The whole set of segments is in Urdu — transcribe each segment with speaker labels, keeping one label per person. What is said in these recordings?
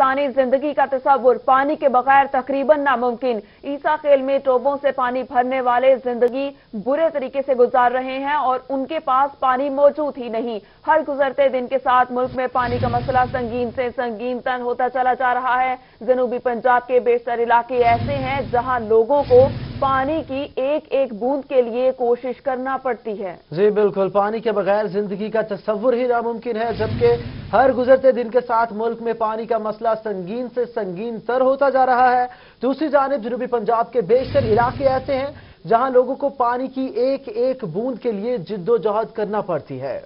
Speaker 1: انسانی زندگی کا تصور پانی کے بغیر تقریباً ناممکن۔ عیسا خیل میں ٹوبوں سے پانی بھرنے والے زندگی برے طریقے سے گزار رہے ہیں اور ان کے پاس پانی موجود ہی نہیں۔ ہر گزرتے دن کے ساتھ ملک میں پانی کا مسئلہ سنگین سے سنگین تن ہوتا چلا جا رہا ہے۔ جنوبی پنجاب کے بیشتر علاقے ایسے ہیں جہاں لوگوں کو پانی کی ایک ایک بوند کے لیے کوشش کرنا پڑتی ہے۔
Speaker 2: جی بالکل، پانی کے بغیر زندگی کا تصور ہی ناممکن ہے، جبکہ ہر گزرتے دن کے ساتھ ملک میں پانی کا مسئلہ سنگین سے سنگین تر ہوتا جا رہا ہے۔ دوسری جانب، جنوبی پنجاب کے بیشتر علاقے ایسے ہیں جہاں لوگوں کو پانی کی ایک ایک بوند کے لیے جد و جہد کرنا پڑتی ہے۔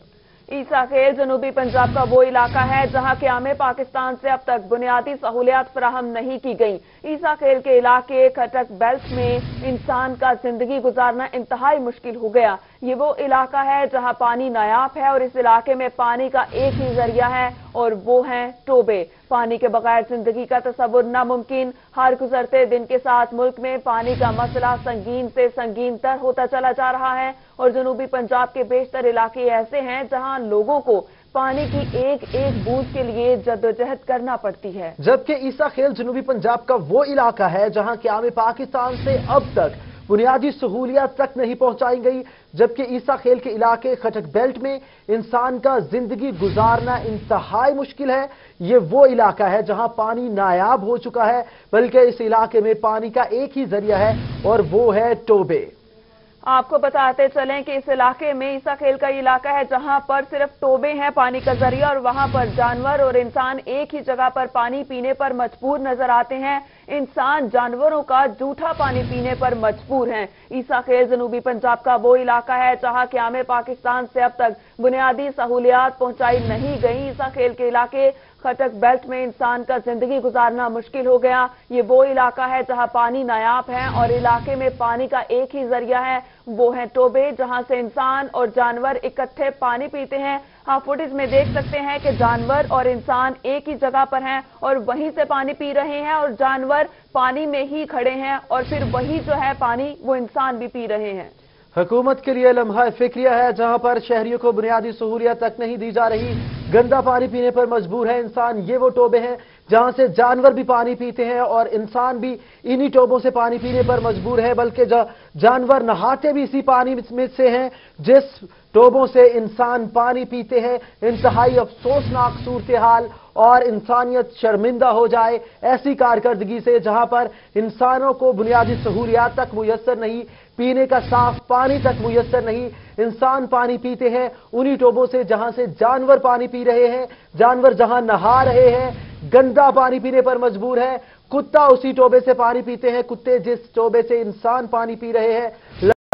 Speaker 1: عیسا خیل جنوبی پنجاب کا وہ علاقہ ہے جہاں قیام پاکستان سے اب تک بنیادی سہولیات فراہم نہیں کی گئیں۔ عیسا خیل کے علاقے کھٹک بیلٹ میں انسان کا زندگی گزارنا انتہائی مشکل ہو گیا۔ یہ وہ علاقہ ہے جہاں پانی نایاب ہے اور اس علاقے میں پانی کا ایک ہی ذریعہ ہے اور وہ ہیں ٹوبے۔ پانی کے بغیر زندگی کا تصور ناممکن۔ ہر گزرتے دن کے ساتھ ملک میں پانی کا مسئلہ سنگین سے سنگین تر ہوتا چلا جا رہا ہے۔ اور جنوبی پنجاب کے بیشتر علاقے ایسے ہیں جہاں لوگوں کو پانی کی ایک ایک بوجھ کے لیے جدوجہد کرنا پڑتی ہے۔
Speaker 2: جبکہ عیسیٰ خیل جنوبی پنجاب کا وہ علاقہ ہے جہاں قیام پاکستان سے اب تک بنیادی سہولیات تک نہیں پہنچائی گئی، جبکہ عیسیٰ خیل کے علاقے خٹک بیلٹ میں انسان کا زندگی گزارنا انتہائی مشکل ہے۔ یہ وہ علاقہ ہے جہاں پانی نایاب ہو چکا ہے، بلکہ اس علاقے میں پانی کا ایک ہی ذریعہ ہے اور وہ ہے ٹوبے۔
Speaker 1: آپ کو بتاتے چلیں کہ اس علاقے میں عیسا کھیل کا علاقہ ہے جہاں پر صرف توبے ہیں پانی کا ذریعہ اور وہاں پر جانور اور انسان ایک ہی جگہ پر پانی پینے پر مجبور نظر آتے ہیں۔ انسان جانوروں کا جھوٹا پانی پینے پر مجبور ہیں۔ عیسا کھیل جنوبی پنجاب کا وہ علاقہ ہے جہاں قیام پاکستان سے اب تک بنیادی سہولیات پہنچائی نہیں گئی عیسا کھیل کے علاقے کٹک بیلٹ میں انسان کا زندگی گزارنا مشکل ہو گیا۔ یہ وہ علاقہ ہے جہاں پانی نایاب ہے اور علاقے میں پانی کا ایک ہی ذریعہ ہے۔ وہ ہیں ٹوبے، جہاں سے انسان اور جانور اکٹھے پانی پیتے ہیں۔ ہاں فوٹیج میں دیکھ سکتے ہیں کہ جانور اور انسان ایک ہی جگہ پر ہیں اور وہیں سے پانی پی رہے ہیں اور جانور پانی میں ہی کھڑے ہیں اور پھر وہی جو ہے پانی وہ انسان بھی پی رہے ہیں۔
Speaker 2: حکومت کے لیے لمحہ فکریہ ہے جہاں پر شہریوں کو بنیادی سہولیہ تک نہیں دی جا رہی۔ گندا پانی پینے پر مجبور ہے انسان، یہ وہ ٹوبے ہیں جہاں سے جانور بھی پانی پیتے ہیں اور انسان بھی انہی ٹوبوں سے پانی پینے پر مجبور ہے، بلکہ جانور نہاتے بھی اسی پانی میں سے ہیں جس ٹوبوں سے انسان پانی پیتے ہیں۔ انتہائی افسوسناک صورتحال اور انسانیت شرمندہ ہو جائے ایسی کارکردگی سے جہاں پر انسانوں کو بنیادی سہولیات تک میسر نہیں پینے کا صاف پانی تک میسر نہیں۔ انسان پانی پیتے ہیں، انہی ٹوبوں سے جہاں سے جانور پانی پی رہے ہیں، جانور جہاں نہا رہے ہیں، گندا پانی پینے پر مجبور ہے کتا اسی ٹوبے سے پانی پیتے ہیں، کتے جس ٹوبے سے انسان پانی پی رہے ہیں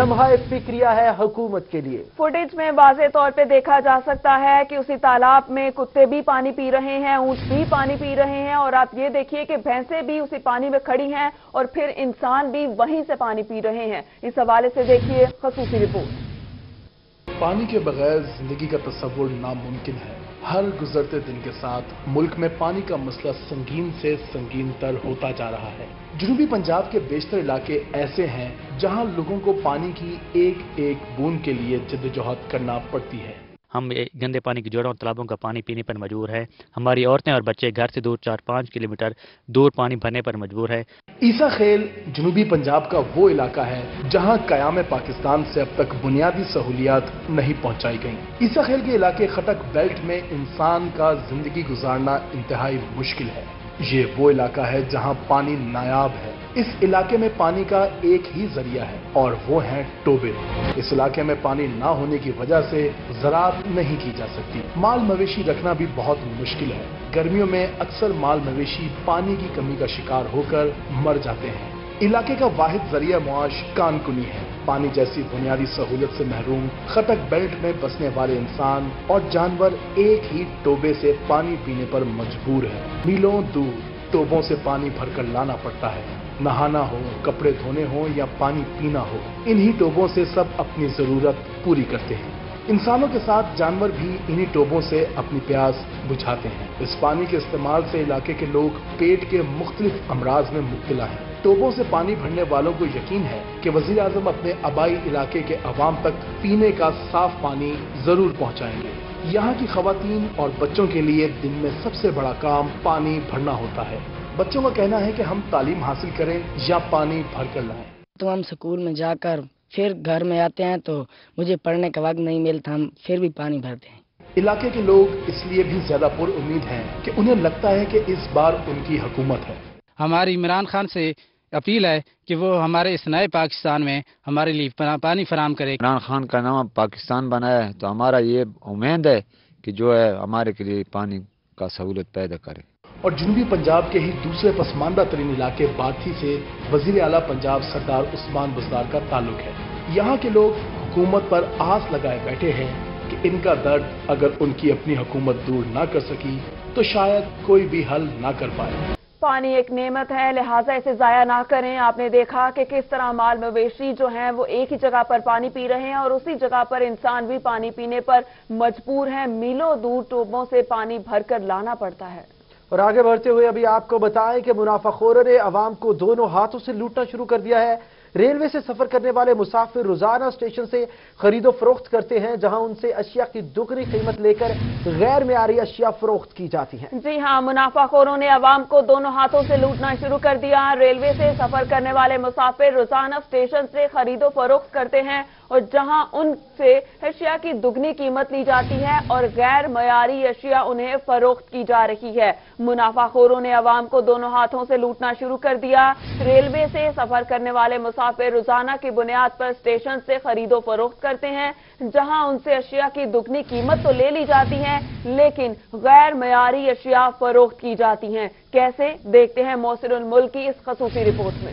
Speaker 2: لمحہ فکریہ ہے حکومت کے لیے۔
Speaker 1: فوٹیج میں واضح طور پہ دیکھا جا سکتا ہے کہ اسی تالاب میں کتے بھی پانی پی رہے ہیں اونٹ بھی پانی پی رہے ہیں اور آپ یہ دیکھیے کہ بھینسے بھی اسی پانی میں کھڑی ہیں اور پھر انسان بھی وہیں سے پانی پی رہے ہیں۔ اس حوالے سے دیکھیے خصوصی رپورٹ۔
Speaker 3: پانی کے بغیر زندگی کا تصور ناممکن ہے۔ ہر گزرتے دن کے ساتھ ملک میں پانی کا مسئلہ سنگین سے سنگین تر ہوتا جا رہا ہے۔ جنوبی پنجاب کے بیشتر علاقے ایسے ہیں جہاں لوگوں کو پانی کی ایک ایک بون کے لیے جدوجہد کرنا پڑتی ہے۔
Speaker 4: ہم گندے پانی کی جوڑوں اور تالابوں کا پانی پینے پر مجبور ہے ہماری عورتیں اور بچے گھر سے دور چار پانچ کلومیٹر دور پانی بھرنے پر مجبور ہے
Speaker 3: عیسیٰ خیل جنوبی پنجاب کا وہ علاقہ ہے جہاں قیام پاکستان سے اب تک بنیادی سہولیات نہیں پہنچائی گئیں۔ عیسیٰ خیل کے علاقے خٹک بیلٹ میں انسان کا زندگی گزارنا انتہائی مشکل ہے۔ یہ وہ علاقہ ہے جہاں پانی نایاب ہے۔ اس علاقے میں پانی کا ایک ہی ذریعہ ہے اور وہ ہیں ٹوبے۔ اس علاقے میں پانی نہ ہونے کی وجہ سے زراعت نہیں کی جا سکتی۔ مال مویشی رکھنا بھی بہت مشکل ہے۔ گرمیوں میں اکثر مال مویشی پانی کی کمی کا شکار ہو کر مر جاتے ہیں۔ علاقے کا واحد ذریعہ معاش کان کنی ہے۔ پانی جیسی بنیادی سہولت سے محروم خطک بیلٹ میں بسنے والے انسان اور جانور ایک ہی ٹوبے سے پانی پینے پر مجبور ہے میلوں دور، ٹوبوں سے پانی بھر کر لانا پڑتا ہے۔ نہانا ہو، کپڑے دھونے ہو یا پانی پینا ہو، انہی ٹوبوں سے سب اپنی ضرورت پوری کرتے ہیں۔ انسانوں کے ساتھ جانور بھی انہی ٹوبوں سے اپنی پیاس بجھاتے ہیں۔ اس پانی کے استعمال سے علاقے کے لوگ پیٹ کے مختلف امراض میں مبتلا ہیں۔ ٹوبوں سے پانی بھرنے والوں کو یقین ہے کہ وزیراعظم اپنے آبائی علاقے کے عوام تک پینے کا صاف پانی ضرور پہنچائیں گے۔ یہاں کی خواتین اور بچوں کے لیے دن میں سب سے بڑا کام پانی بھرنا ہوتا ہے۔ بچوں کا کہنا ہے کہ ہم تعلیم حاصل کریں یا پانی بھر کر لائیں۔
Speaker 5: تو ہم سکول میں جا کر پھر گھر میں آتے ہیں تو مجھے پڑھنے کا وقت نہیں ملتا ہم پھر بھی پانی بھرتے ہیں۔
Speaker 3: علاقے کے لوگ اس لیے بھی زیادہ پر امید ہیں کہ انہیں لگتا ہے کہ اس بار ان کی حکومت ہے۔
Speaker 6: ہماری عمران خان سے اپیل ہے کہ وہ ہمارے اس نئے پاکستان میں ہمارے لیے پانی فراہم کرے۔
Speaker 7: عمران خان کا نام پاکستان بنایا ہے تو ہمارا یہ امید ہے کہ جو ہے ہمارے کے لیے پانی کا سہولت پیدا کرے۔
Speaker 3: اور جنوبی پنجاب کے ہی دوسرے پسماندہ ترین علاقے باتھی سے وزیر اعلیٰ پنجاب سردار عثمان بزدار کا تعلق ہے۔ یہاں کے لوگ حکومت پر آس لگائے بیٹھے ہیں کہ ان کا درد اگر ان کی اپنی حکومت دور نہ کر سکی تو شاید کوئی بھی حل نہ کر پائے۔
Speaker 1: پانی ایک نعمت ہے، لہٰذا اسے ضائع نہ کریں۔ آپ نے دیکھا کہ کس طرح مال مویشی جو ہیں، وہ ایک ہی جگہ پر پانی پی رہے ہیں اور اسی جگہ پر انسان بھی پانی پینے پر مجبور ہیں۔ میلوں دور ٹوبوں سے پانی بھر کر لانا پڑتا ہے۔
Speaker 2: اور آگے بڑھتے ہوئے ابھی آپ کو بتائیں کہ منافع خورر نے عوام کو دونوں ہاتھوں سے لوٹنا شروع کر دیا ہے۔ ریلوے سے سفر کرنے والے مسافر روزانہ اسٹیشن سے خرید و فروخت کرتے ہیں، جہاں ان سے اشیاء کی دکری قیمت لے کر غیر معیاری اشیاء فروخت کی جاتی ہیں۔
Speaker 1: جی ہاں منافع خوروں نے عوام کو دونوں ہاتھوں سے لوٹنا شروع کر دیا۔ ریلوے سے سفر کرنے والے مسافر روزانہ اسٹیشن سے خرید و فروخت کرتے ہیں۔ اور جہاں ان سے اشیاء کی دگنی قیمت لی جاتی ہے اور غیر معیاری اشیاء انہیں فروخت کی جا رہی ہے۔ منافع خوروں نے عوام کو دونوں ہاتھوں سے لوٹنا شروع کر دیا۔ ریلوے سے سفر کرنے والے مسافر روزانہ کی بنیاد پر اسٹیشن سے خرید و فروخت کرتے ہیں، جہاں ان سے اشیاء کی دگنی قیمت تو لے لی جاتی ہیں لیکن غیر معیاری اشیاء فروخت کی جاتی ہیں۔ کیسے؟ دیکھتے ہیں موسر الملک کی اس خصوصی رپورٹ میں۔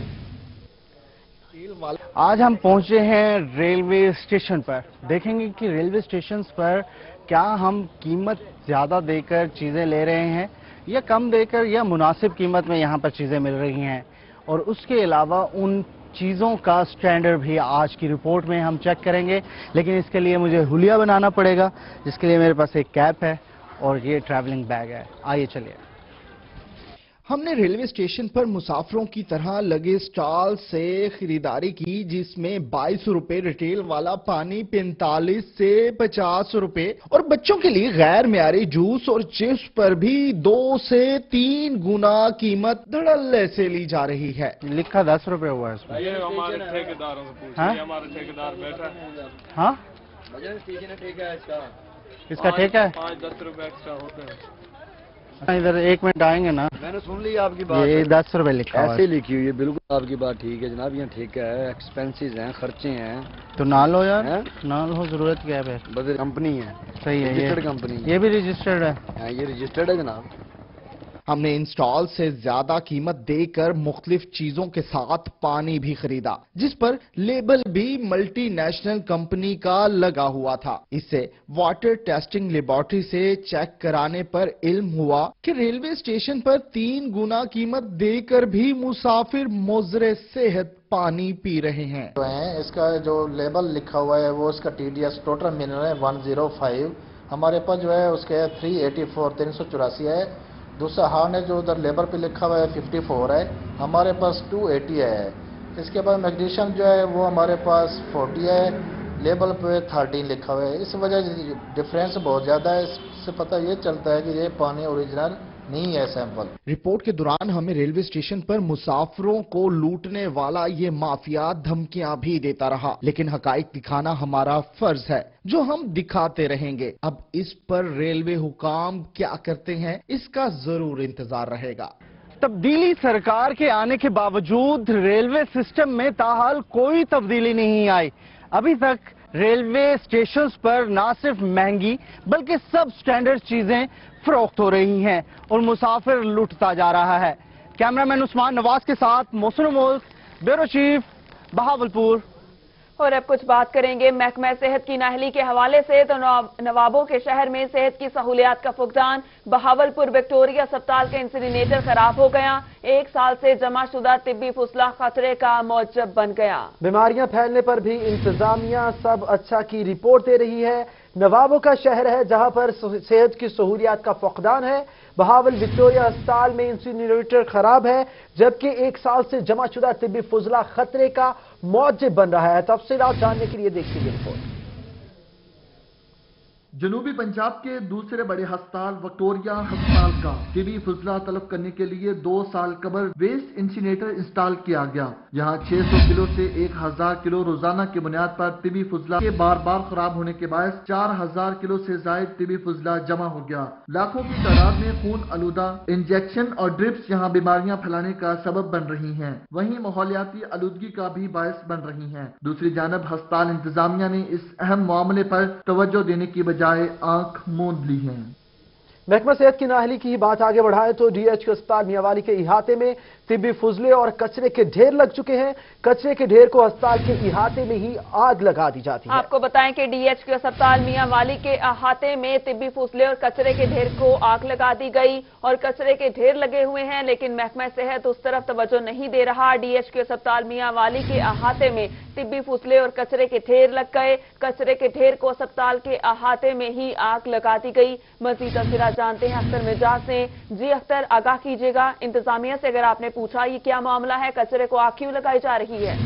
Speaker 8: آج ہم پہنچے ہیں ریلوے اسٹیشن پر۔ دیکھیں گے کہ ریلوے سٹیشن پر کیا ہم قیمت زیادہ دے کر چیزیں لے رہے ہیں یا کم دے کر یا مناسب قیمت میں یہاں پر چیزیں مل رہی ہیں۔ اور اس کے علاوہ ان چیزوں کا سٹینڈر بھی آج کی رپورٹ میں ہم چیک کریں گے۔ لیکن اس کے لیے مجھے حلیہ بنانا پڑے گا۔ جس کے لیے میرے پاس ایک کیپ ہے اور یہ ٹریولنگ بیگ ہے۔ آئیے چلیے۔
Speaker 9: ہم نے ریلوے اسٹیشن پر مسافروں کی طرح لگے سٹال سے خریداری کی جس میں بائیس روپے ریٹیل والا پانی پینتالیس سے پچاس روپے اور بچوں کے لیے غیر معیاری جوس اور چپس پر بھی دو سے تین گنا قیمت دھڑل سے لی جا رہی ہے۔
Speaker 8: لکھا دس روپے ہوا ہے اس میں۔
Speaker 10: یہ ہمارے ٹھیکیداروں سے ہاں؟ ہمارے بیٹھا
Speaker 8: ہاں؟ اس کا۔ ٹھیک ہے؟
Speaker 10: پانچ دس روپے ایکسٹرا ہوتے ہیں۔
Speaker 8: ہاں، ادھر ایک منٹ آئیں گے نا۔
Speaker 11: میں نے سن لی آپ کی بات۔ یہ
Speaker 8: دس روپے لکھا ایسے
Speaker 11: لکھی ہوئی ہے بالکل آپ کی بات ٹھیک ہے جناب یہاں ٹھیک ہے ایکسپینسیز ہیں خرچے ہیں۔
Speaker 8: تو نہ لو یار نہ ہو ضرورت کیا ہے
Speaker 11: کمپنی ہے۔
Speaker 8: صحیح ہے
Speaker 11: کمپنی یہ
Speaker 8: بھی رجسٹرڈ ہے۔
Speaker 11: ہاں، یہ رجسٹرڈ ہے جناب۔
Speaker 9: ہم نے انسٹال سے زیادہ قیمت دے کر مختلف چیزوں کے ساتھ پانی بھی خریدا، جس پر لیبل بھی ملٹی نیشنل کمپنی کا لگا ہوا تھا۔ اس سے واٹر ٹیسٹنگ لیبارٹری سے چیک کرانے پر علم ہوا کہ ریلوے اسٹیشن پر تین گنا قیمت دے کر بھی مسافر مضر صحت پانی پی رہے ہیں۔
Speaker 12: اس کا جو لیبل لکھا ہوا ہے، وہ اس کا T D S total mineral ہے ون زیرو فائیو ہمارے پاس جو ہے، اس کے تھری ایٹی فور تین سو چوراسی ہے۔ دوسرا ہاں نے جو ادھر لیبر پہ لکھا ہوا ہے ففٹی فور ہے، ہمارے پاس ٹو ایٹی ہے۔ اس کے بعد میگنیشیم جو ہے، وہ ہمارے پاس فورٹی ہے۔ لیبل پہ تھرٹین لکھا ہوا ہے۔ اس وجہ سے ڈفرینس بہت زیادہ ہے۔ اس سے پتہ یہ چلتا ہے کہ یہ پانی اوریجنل نہیں ہے سیمپل
Speaker 9: رپورٹ کے دوران ہمیں ریلوے اسٹیشن پر مسافروں کو لوٹنے والا یہ مافیا دھمکیاں بھی دیتا رہا لیکن حقائق دکھانا ہمارا فرض ہے جو ہم دکھاتے رہیں گے۔ اب اس پر ریلوے حکام کیا کرتے ہیں؟ اس کا ضرور انتظار رہے گا۔
Speaker 8: تبدیلی سرکار کے آنے کے باوجود ریلوے سسٹم میں تاحال کوئی تبدیلی نہیں آئی۔ ابھی تک ریلوے سٹیشنز پر نہ صرف مہنگی بلکہ سب سٹینڈرز چیزیں فروخت ہو رہی ہیں اور مسافر لٹتا جا رہا ہے۔ کیمرمن عثمان نواز کے ساتھ محسن ملک بیورو چیف، بہاولپور۔
Speaker 1: اور اب کچھ بات کریں گے۔ محکمہ صحت کی ناہلی کے حوالے سے تو نوابوں کے شہر میں صحت کی سہولیات کا فقدان بہاول پور وکٹوریا اسپتال کے انسینیٹر خراب ہو گیا۔ ایک سال سے جمع شدہ طبی فصلہ خطرے کا موجب بن گیا۔
Speaker 2: بیماریاں پھیلنے پر بھی انتظامیہ سب اچھا کی رپورٹ دے رہی ہے۔ نوابوں کا شہر ہے جہاں پر صحت کی سہولیات کا فقدان ہے۔ بہاول وکٹوریا اسپتال میں انسینیریٹر خراب ہے، جبکہ ایک سال سے جمع شدہ طبی فضلہ خطرے کا موجب بن رہا ہے۔ تفصیلات جاننے کے لیے دیکھیے رپورٹ۔
Speaker 12: جنوبی پنجاب کے دوسرے بڑے ہسپتال وکٹوریا ہسپتال کا طبی فضلہ طلب کرنے کے لیے دو سال قبل ویسٹ انسینیٹر انسٹال کیا گیا۔ یہاں چھ سو کلو سے ایک ہزار کلو روزانہ کی بنیاد پر طبی فضلہ کے بار بار خراب ہونے کے باعث چار ہزار کلو سے زائد طبی فضلہ جمع ہو گیا۔ لاکھوں کی تعداد میں خون آلودہ انجیکشن اور ڈرپس یہاں بیماریاں پھیلانے کا سبب بن رہی ہیں۔ وہیں ماحولیاتی آلودگی کا بھی باعث بن رہی ہیں۔ دوسری جانب ہسپتال انتظامیہ نے اس اہم معاملے پر توجہ دینے کی بجائے چائے آنکھ موند لی ہیں۔
Speaker 2: محکمہ صحت کی ناہلی کی بات آگے بڑھائے تو ڈی ایچ کے اسپتال میاوالی کے احاطے میں طبی فضلے اور کچرے کے ڈھیر لگ چکے ہیں۔ کچرے کے ڈھیر کو اسپتال کے احاطے میں ہی آگ لگا دی جاتی ہے۔ آپ
Speaker 1: کو بتائیں کہ ڈی ایچ کے اسپتال میاوالی کے احاطے میں طبی فضلے اور کچرے کے ڈھیر کو آگ لگا دی گئی اور کچرے کے ڈھیر لگے ہوئے ہیں، لیکن محکمہ صحت اس طرف توجہ نہیں دے رہا۔ ڈی ایچ کے اسپتال میاوالی کے احاطے میں طبی فضلے اور کچرے کے ڈھیر لگ گئے۔ کچرے کے ڈھیر کو اسپتال کے احاطے میں ہی آگ لگا دی گئی۔ مزید جانتے ہیں اختر مجاز سے۔ جی اختر، آگاہ کیجیے گا۔ انتظامیہ سے اگر آپ نے پوچھا یہ کیا معاملہ ہے، کچرے کو آگ کیوں لگائی جا رہی ہے۔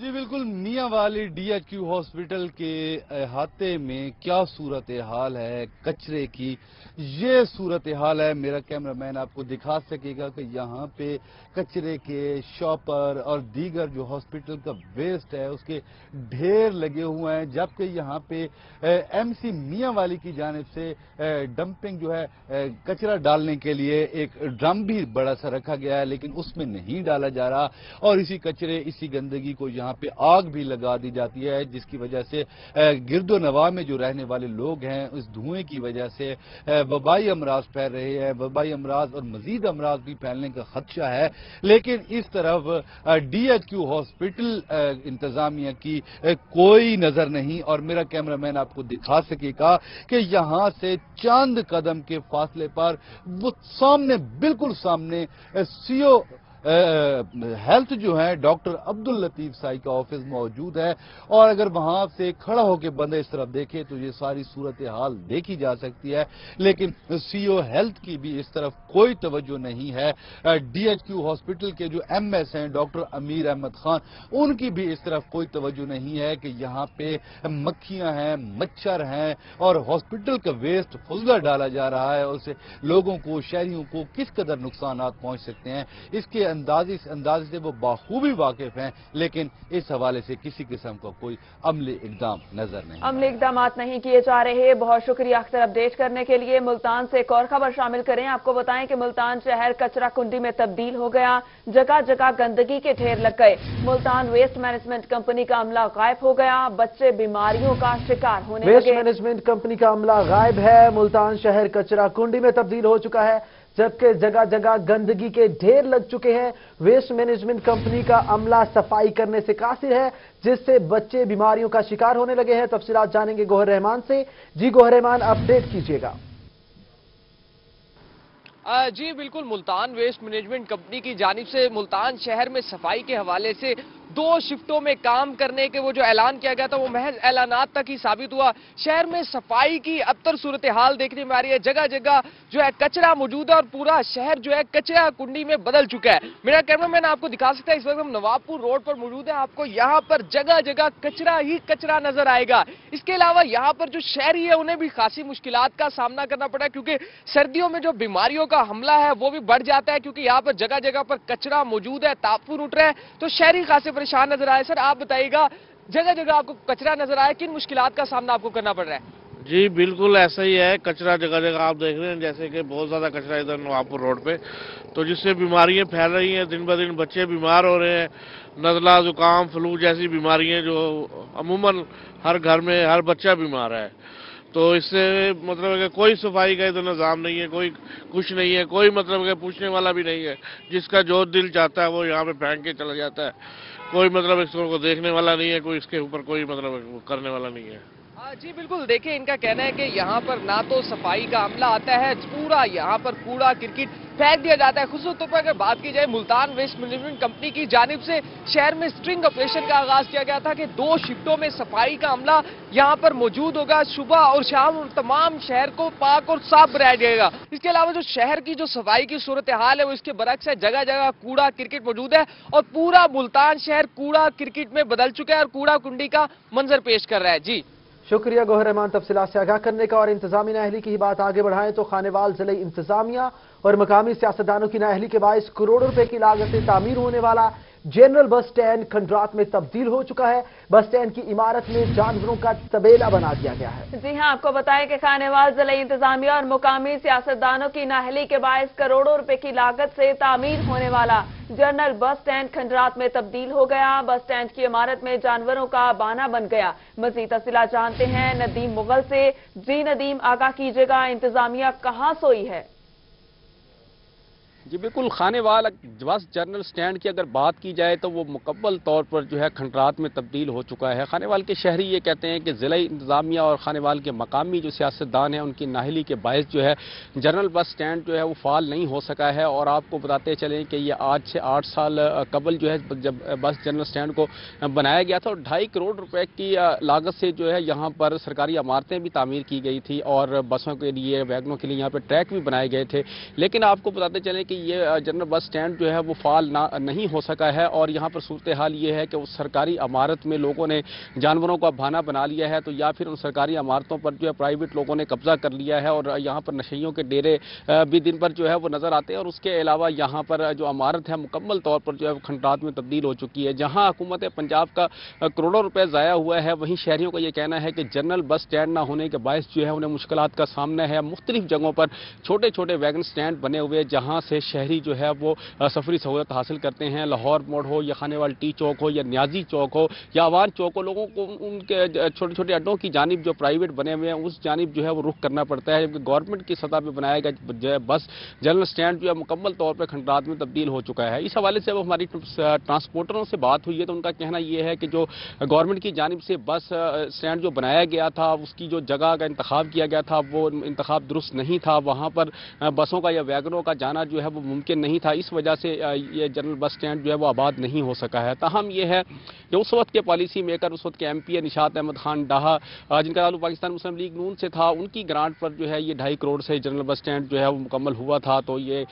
Speaker 13: جی بالکل، میاں والی ڈی ایچ کیو ہاسپٹل کے احاطے میں کیا صورتحال ہے؟ کچرے کی۔ یہ صورتحال ہے، میرا کیمرہ مین آپ کو دکھا سکے گا کہ یہاں پہ کچرے کے شاپر اور دیگر جو ہاسپٹل کا ویسٹ ہے، اس کے ڈھیر لگے ہوئے ہیں۔ جبکہ یہاں پہ ایم سی میاں والی کی جانب سے ڈمپنگ جو ہے کچرا ڈالنے کے لیے ایک ڈرم بھی بڑا سا رکھا گیا ہے، لیکن اس میں نہیں ڈالا جا رہا۔ اور اسی کچرے، اسی گندگی کو یہاں یہاں پہ آگ بھی لگا دی جاتی ہے، جس کی وجہ سے گرد و نوا میں جو رہنے والے لوگ ہیں، اس دھوئیں کی وجہ سے وبائی امراض پھیل رہے ہیں۔ وبائی امراض اور مزید امراض بھی پھیلنے کا خدشہ ہے۔ لیکن اس طرف ڈی ایچ کیو ہاسپٹل انتظامیہ کی کوئی نظر نہیں۔ اور میرا کیمرہ مین آپ کو دکھا سکے گا کہ یہاں سے چاند قدم کے فاصلے پر وہ سامنے، بالکل سامنے سیو ہیلتھ جو ہے ڈاکٹر عبداللطیف سائی کا آفس موجود ہے۔ اور اگر وہاں سے کھڑا ہو کے بندہ اس طرف دیکھے تو یہ ساری صورتحال دیکھی جا سکتی ہے۔ لیکن سی او ہیلتھ کی بھی اس طرف کوئی توجہ نہیں ہے۔ ڈی ایچ کیو ہاسپٹل کے جو ایم ایس ہیں، ڈاکٹر امیر احمد خان، ان کی بھی اس طرف کوئی توجہ نہیں ہے کہ یہاں پہ مکھیاں ہیں، مچھر ہیں اور ہاسپٹل کا ویسٹ فلدہ ڈالا جا رہا ہے۔ اور اسے لوگوں کو، شہریوں کو کس قدر نقصانات پہنچ سکتے ہیں؟ اس کے انداز اندازی سے وہ بخوبی واقف ہیں لیکن اس حوالے سے کسی قسم کا کوئی عملی اقدام نظر نہیں۔
Speaker 1: عملی اقدامات نہیں کیے جا رہے۔ بہت شکریہ اختر اپڈیٹ کرنے کے لیے۔ ملتان سے ایک اور خبر شامل کریں۔ آپ کو بتائیں کہ ملتان شہر کچرا کنڈی میں تبدیل ہو گیا۔ جگہ جگہ گندگی کے ڈھیر لگ گئے۔ ملتان ویسٹ مینجمنٹ کمپنی کا عملہ غائب ہو گیا۔ بچے بیماریوں کا شکار ہونے ویسٹ
Speaker 2: مینجمنٹ کمپنی کا عملہ غائب ہے۔ ملتان شہر کچرا کنڈی میں تبدیل ہو چکا ہے۔ جبکہ جگہ جگہ گندگی کے ڈھیر لگ چکے ہیں۔ ویسٹ مینجمنٹ کمپنی کا عملہ صفائی کرنے سے قاصر ہے، جس سے بچے بیماریوں کا شکار ہونے لگے ہیں۔ تفصیلات جانیں گے گوہر رحمان سے۔ جی گوہر رحمان اپڈیٹ کیجیے گا۔
Speaker 14: جی بالکل، ملتان ویسٹ مینجمنٹ کمپنی کی جانب سے ملتان شہر میں صفائی کے حوالے سے دو شفٹوں میں کام کرنے کے وہ جو اعلان کیا گیا تھا، وہ محض اعلانات تک ہی ثابت ہوا۔ شہر میں صفائی کی ابتر صورتحال دیکھنے میں آ رہی ہے۔ جگہ جگہ جو ہے کچرا موجود ہے اور پورا شہر جو ہے کچرا کنڈی میں بدل چکا ہے۔ میرا کیمرامین آپ کو دکھا سکتا ہے، اس وقت ہم نواب پور روڈ پر موجود ہے آپ کو یہاں پر جگہ جگہ کچرا ہی کچرا نظر آئے گا۔ اس کے علاوہ یہاں پر جو شہری ہے، انہیں بھی خاصی مشکلات کا سامنا کرنا پڑا ہے۔ کیونکہ سردیوں میں جو بیماریوں کا حملہ ہے، وہ بھی بڑھ جاتا ہے۔ کیونکہ یہاں پر جگہ جگہ پر کچرا موجود ہے تاپور اٹھ رہا ہے تو شہری خاصے پریشان نظر آئے۔ سر، آپ بتائیے گا، جگہ جگہ آپ کو کچرا نظر آئے کن مشکلات کا سامنا آپ کو کرنا پڑ رہا ہے؟
Speaker 15: جی بالکل ایسا ہی ہے، کچرا جگہ جگہ آپ دیکھ رہے ہیں، جیسے کہ بہت زیادہ کچرا ادھر نوابپور روڈ پہ۔ تو جس سے بیماریاں پھیل رہی ہیں، دن بدن بچے بیمار ہو رہے ہیں، نزلہ، زکام، فلو جیسی بیماریاں جو عموماً ہر گھر میں ہر بچہ بیمار ہے۔ تو اس سے مطلب کہ کوئی صفائی کا ادھر نظام نہیں ہے، کوئی کچھ نہیں ہے، کوئی مطلب کہ پوچھنے والا بھی نہیں ہے۔ جس کا جو دل چاہتا ہے، وہ یہاں پہ پھینک کے چلا جاتا ہے۔ کوئی مطلب اس کو دیکھنے والا نہیں ہے، کوئی اس کے اوپر کوئی مطلب کرنے والا نہیں ہے۔
Speaker 14: جی بالکل، دیکھیں، ان کا کہنا ہے کہ یہاں پر نہ تو صفائی کا عملہ آتا ہے، پورا یہاں پر کوڑا کرکٹ پھینک دیا جاتا ہے۔ خصوص طور پر اگر بات کی جائے ملتان ویسٹ مینجمنٹ کمپنی کی جانب سے، شہر میں سٹرنگ آپریشن کا آغاز کیا گیا تھا کہ دو شفٹوں میں صفائی کا عملہ یہاں پر موجود ہوگا۔ صبح اور شام اور تمام شہر کو پاک اور صاف بنایا جائے گا۔ اس کے علاوہ جو شہر کی جو صفائی کی صورتحال ہے، وہ اس کے برعکس ہے۔ جگہ جگہ کوڑا کرکٹ موجود ہے اور پورا ملتان شہر کوڑا کرکٹ میں بدل چکا ہے اور کوڑا کنڈی کا منظر پیش کر رہا ہے۔ جی۔
Speaker 2: شکریہ گوہر رحمان تفصیلات سے آگاہ کرنے کا اور انتظامی نااہلی کی ہی بات آگے بڑھائیں تو خانیوال ضلع انتظامیہ اور مقامی سیاستدانوں کی نااہلی کے باعث کروڑوں روپے کی لاگت سے تعمیر ہونے والا جنرل بس ٹین کھنڈرات میں تبدیل ہو چکا ہے۔ بس ٹین کی عمارت میں جانوروں کا تبیلہ بنا دیا گیا ہے۔
Speaker 1: جی ہاں آپ کو بتائیں کہ خانواز ضلعی انتظامیہ اور مقامی سیاستدانوں کی ناہلی کے باعث کروڑوں روپے کی لاگت سے تعمیر ہونے والا جنرل بس ٹین کھنڈرات میں تبدیل ہو گیا۔ بس ٹین کی عمارت میں جانوروں کا بانہ بن گیا۔ مزید اصلہ جانتے ہیں۔ ندیم مغل سے۔ جی ندیم، آگاہ کیجیے گا۔ انتظامیہ کہاں سوئی ہے؟
Speaker 16: جی بالکل، خانے والا جواز جرنل سٹینڈ کی اگر بات کی جائے تو وہ مکمل طور پر جو ہے کھنڈرات میں تبدیل ہو چکا ہے۔ خانے وال کے شہری یہ کہتے ہیں کہ ضلع انتظامیہ اور خانے وال کے مقامی جو سیاستدان ہیں، ان کی ناہلی کے باعث جو ہے جنرل بس سٹینڈ جو ہے وہ فعال نہیں ہو سکا ہے۔ اور آپ کو بتاتے چلیں کہ یہ آج سے آٹھ سال قبل جو ہے جب بس جرنل سٹینڈ کو بنایا گیا تھا اور ڈھائی کروڑ روپے کی لاگت سے جو ہے یہاں پر سرکاری عمارتیں بھی تعمیر کی گئی تھی اور بسوں کے لیے، ویگنوں کے لیے یہاں پہ ٹریک بھی بنائے گئے تھے۔ لیکن آپ کو بتاتے چلیں کہ یہ جنرل بس سٹینڈ جو ہے وہ فعال نہیں ہو سکا ہے اور یہاں پر صورتحال یہ ہے کہ اس سرکاری عمارت میں لوگوں نے جانوروں کا بھانا بنا لیا ہے تو یا پھر ان سرکاری عمارتوں پر جو ہے پرائیویٹ لوگوں نے قبضہ کر لیا ہے اور یہاں پر نشیوں کے ڈیرے بھی دن پر جو ہے وہ نظر آتے ہیں اور اس کے علاوہ یہاں پر جو عمارت ہے مکمل طور پر جو ہے کھنڈرات میں تبدیل ہو چکی ہے۔ جہاں حکومت پنجاب کا کروڑوں روپے ضائع ہوا ہے وہیں شہریوں کا یہ کہنا ہے کہ جنرل بس سٹینڈ نہ ہونے کے باعث جو ہے انہیں مشکلات کا سامنا ہے۔ مختلف جگہوں پر چھوٹے چھوٹے ویگن سٹینڈ بنے ہوئے جہاں سے شہری جو ہے وہ سفری سہولت حاصل کرتے ہیں، لاہور موڑ ہو یا خانے وال ٹی چوک ہو یا نیازی چوک ہو یا آوان چوک ہو، لوگوں کو ان کے چھوٹے چھوٹے اڈوں کی جانب جو پرائیویٹ بنے ہوئے ہیں، اس جانب جو ہے وہ رخ کرنا پڑتا ہے، جبکہ گورنمنٹ کی سطح پہ بنایا گیا جو ہے بس، جنرل اسٹینڈ جو ہے مکمل طور پہ کھنڈرات میں تبدیل ہو چکا ہے۔ اس حوالے سے اب ہماری ٹرانسپورٹروں سے بات ہوئی ہے تو ان کا کہنا یہ ہے کہ جو گورنمنٹ کی جانب سے بس اسٹینڈ جو بنایا گیا تھا، اس کی جو جگہ کا انتخاب کیا گیا تھا، وہ انتخاب درست نہیں تھا۔ وہاں پر بسوں کا یا ویگنوں کا جانا جو ہے وہ ممکن نہیں تھا۔ اس وجہ سے یہ جنرل بس سٹینڈ جو ہے وہ آباد نہیں ہو سکا ہے۔ تاہم یہ ہے کہ اس وقت کے پالیسی میکر، اس وقت کے M P A Nishat Ahmed Khan Daha جن کا تعلق پاکستان مسلم لیگ نون سے تھا، ان کی گرانٹ پر جو ہے یہ ڈھائی کروڑ سے جنرل بس سٹینڈ جو ہے وہ مکمل ہوا تھا۔ تو یہ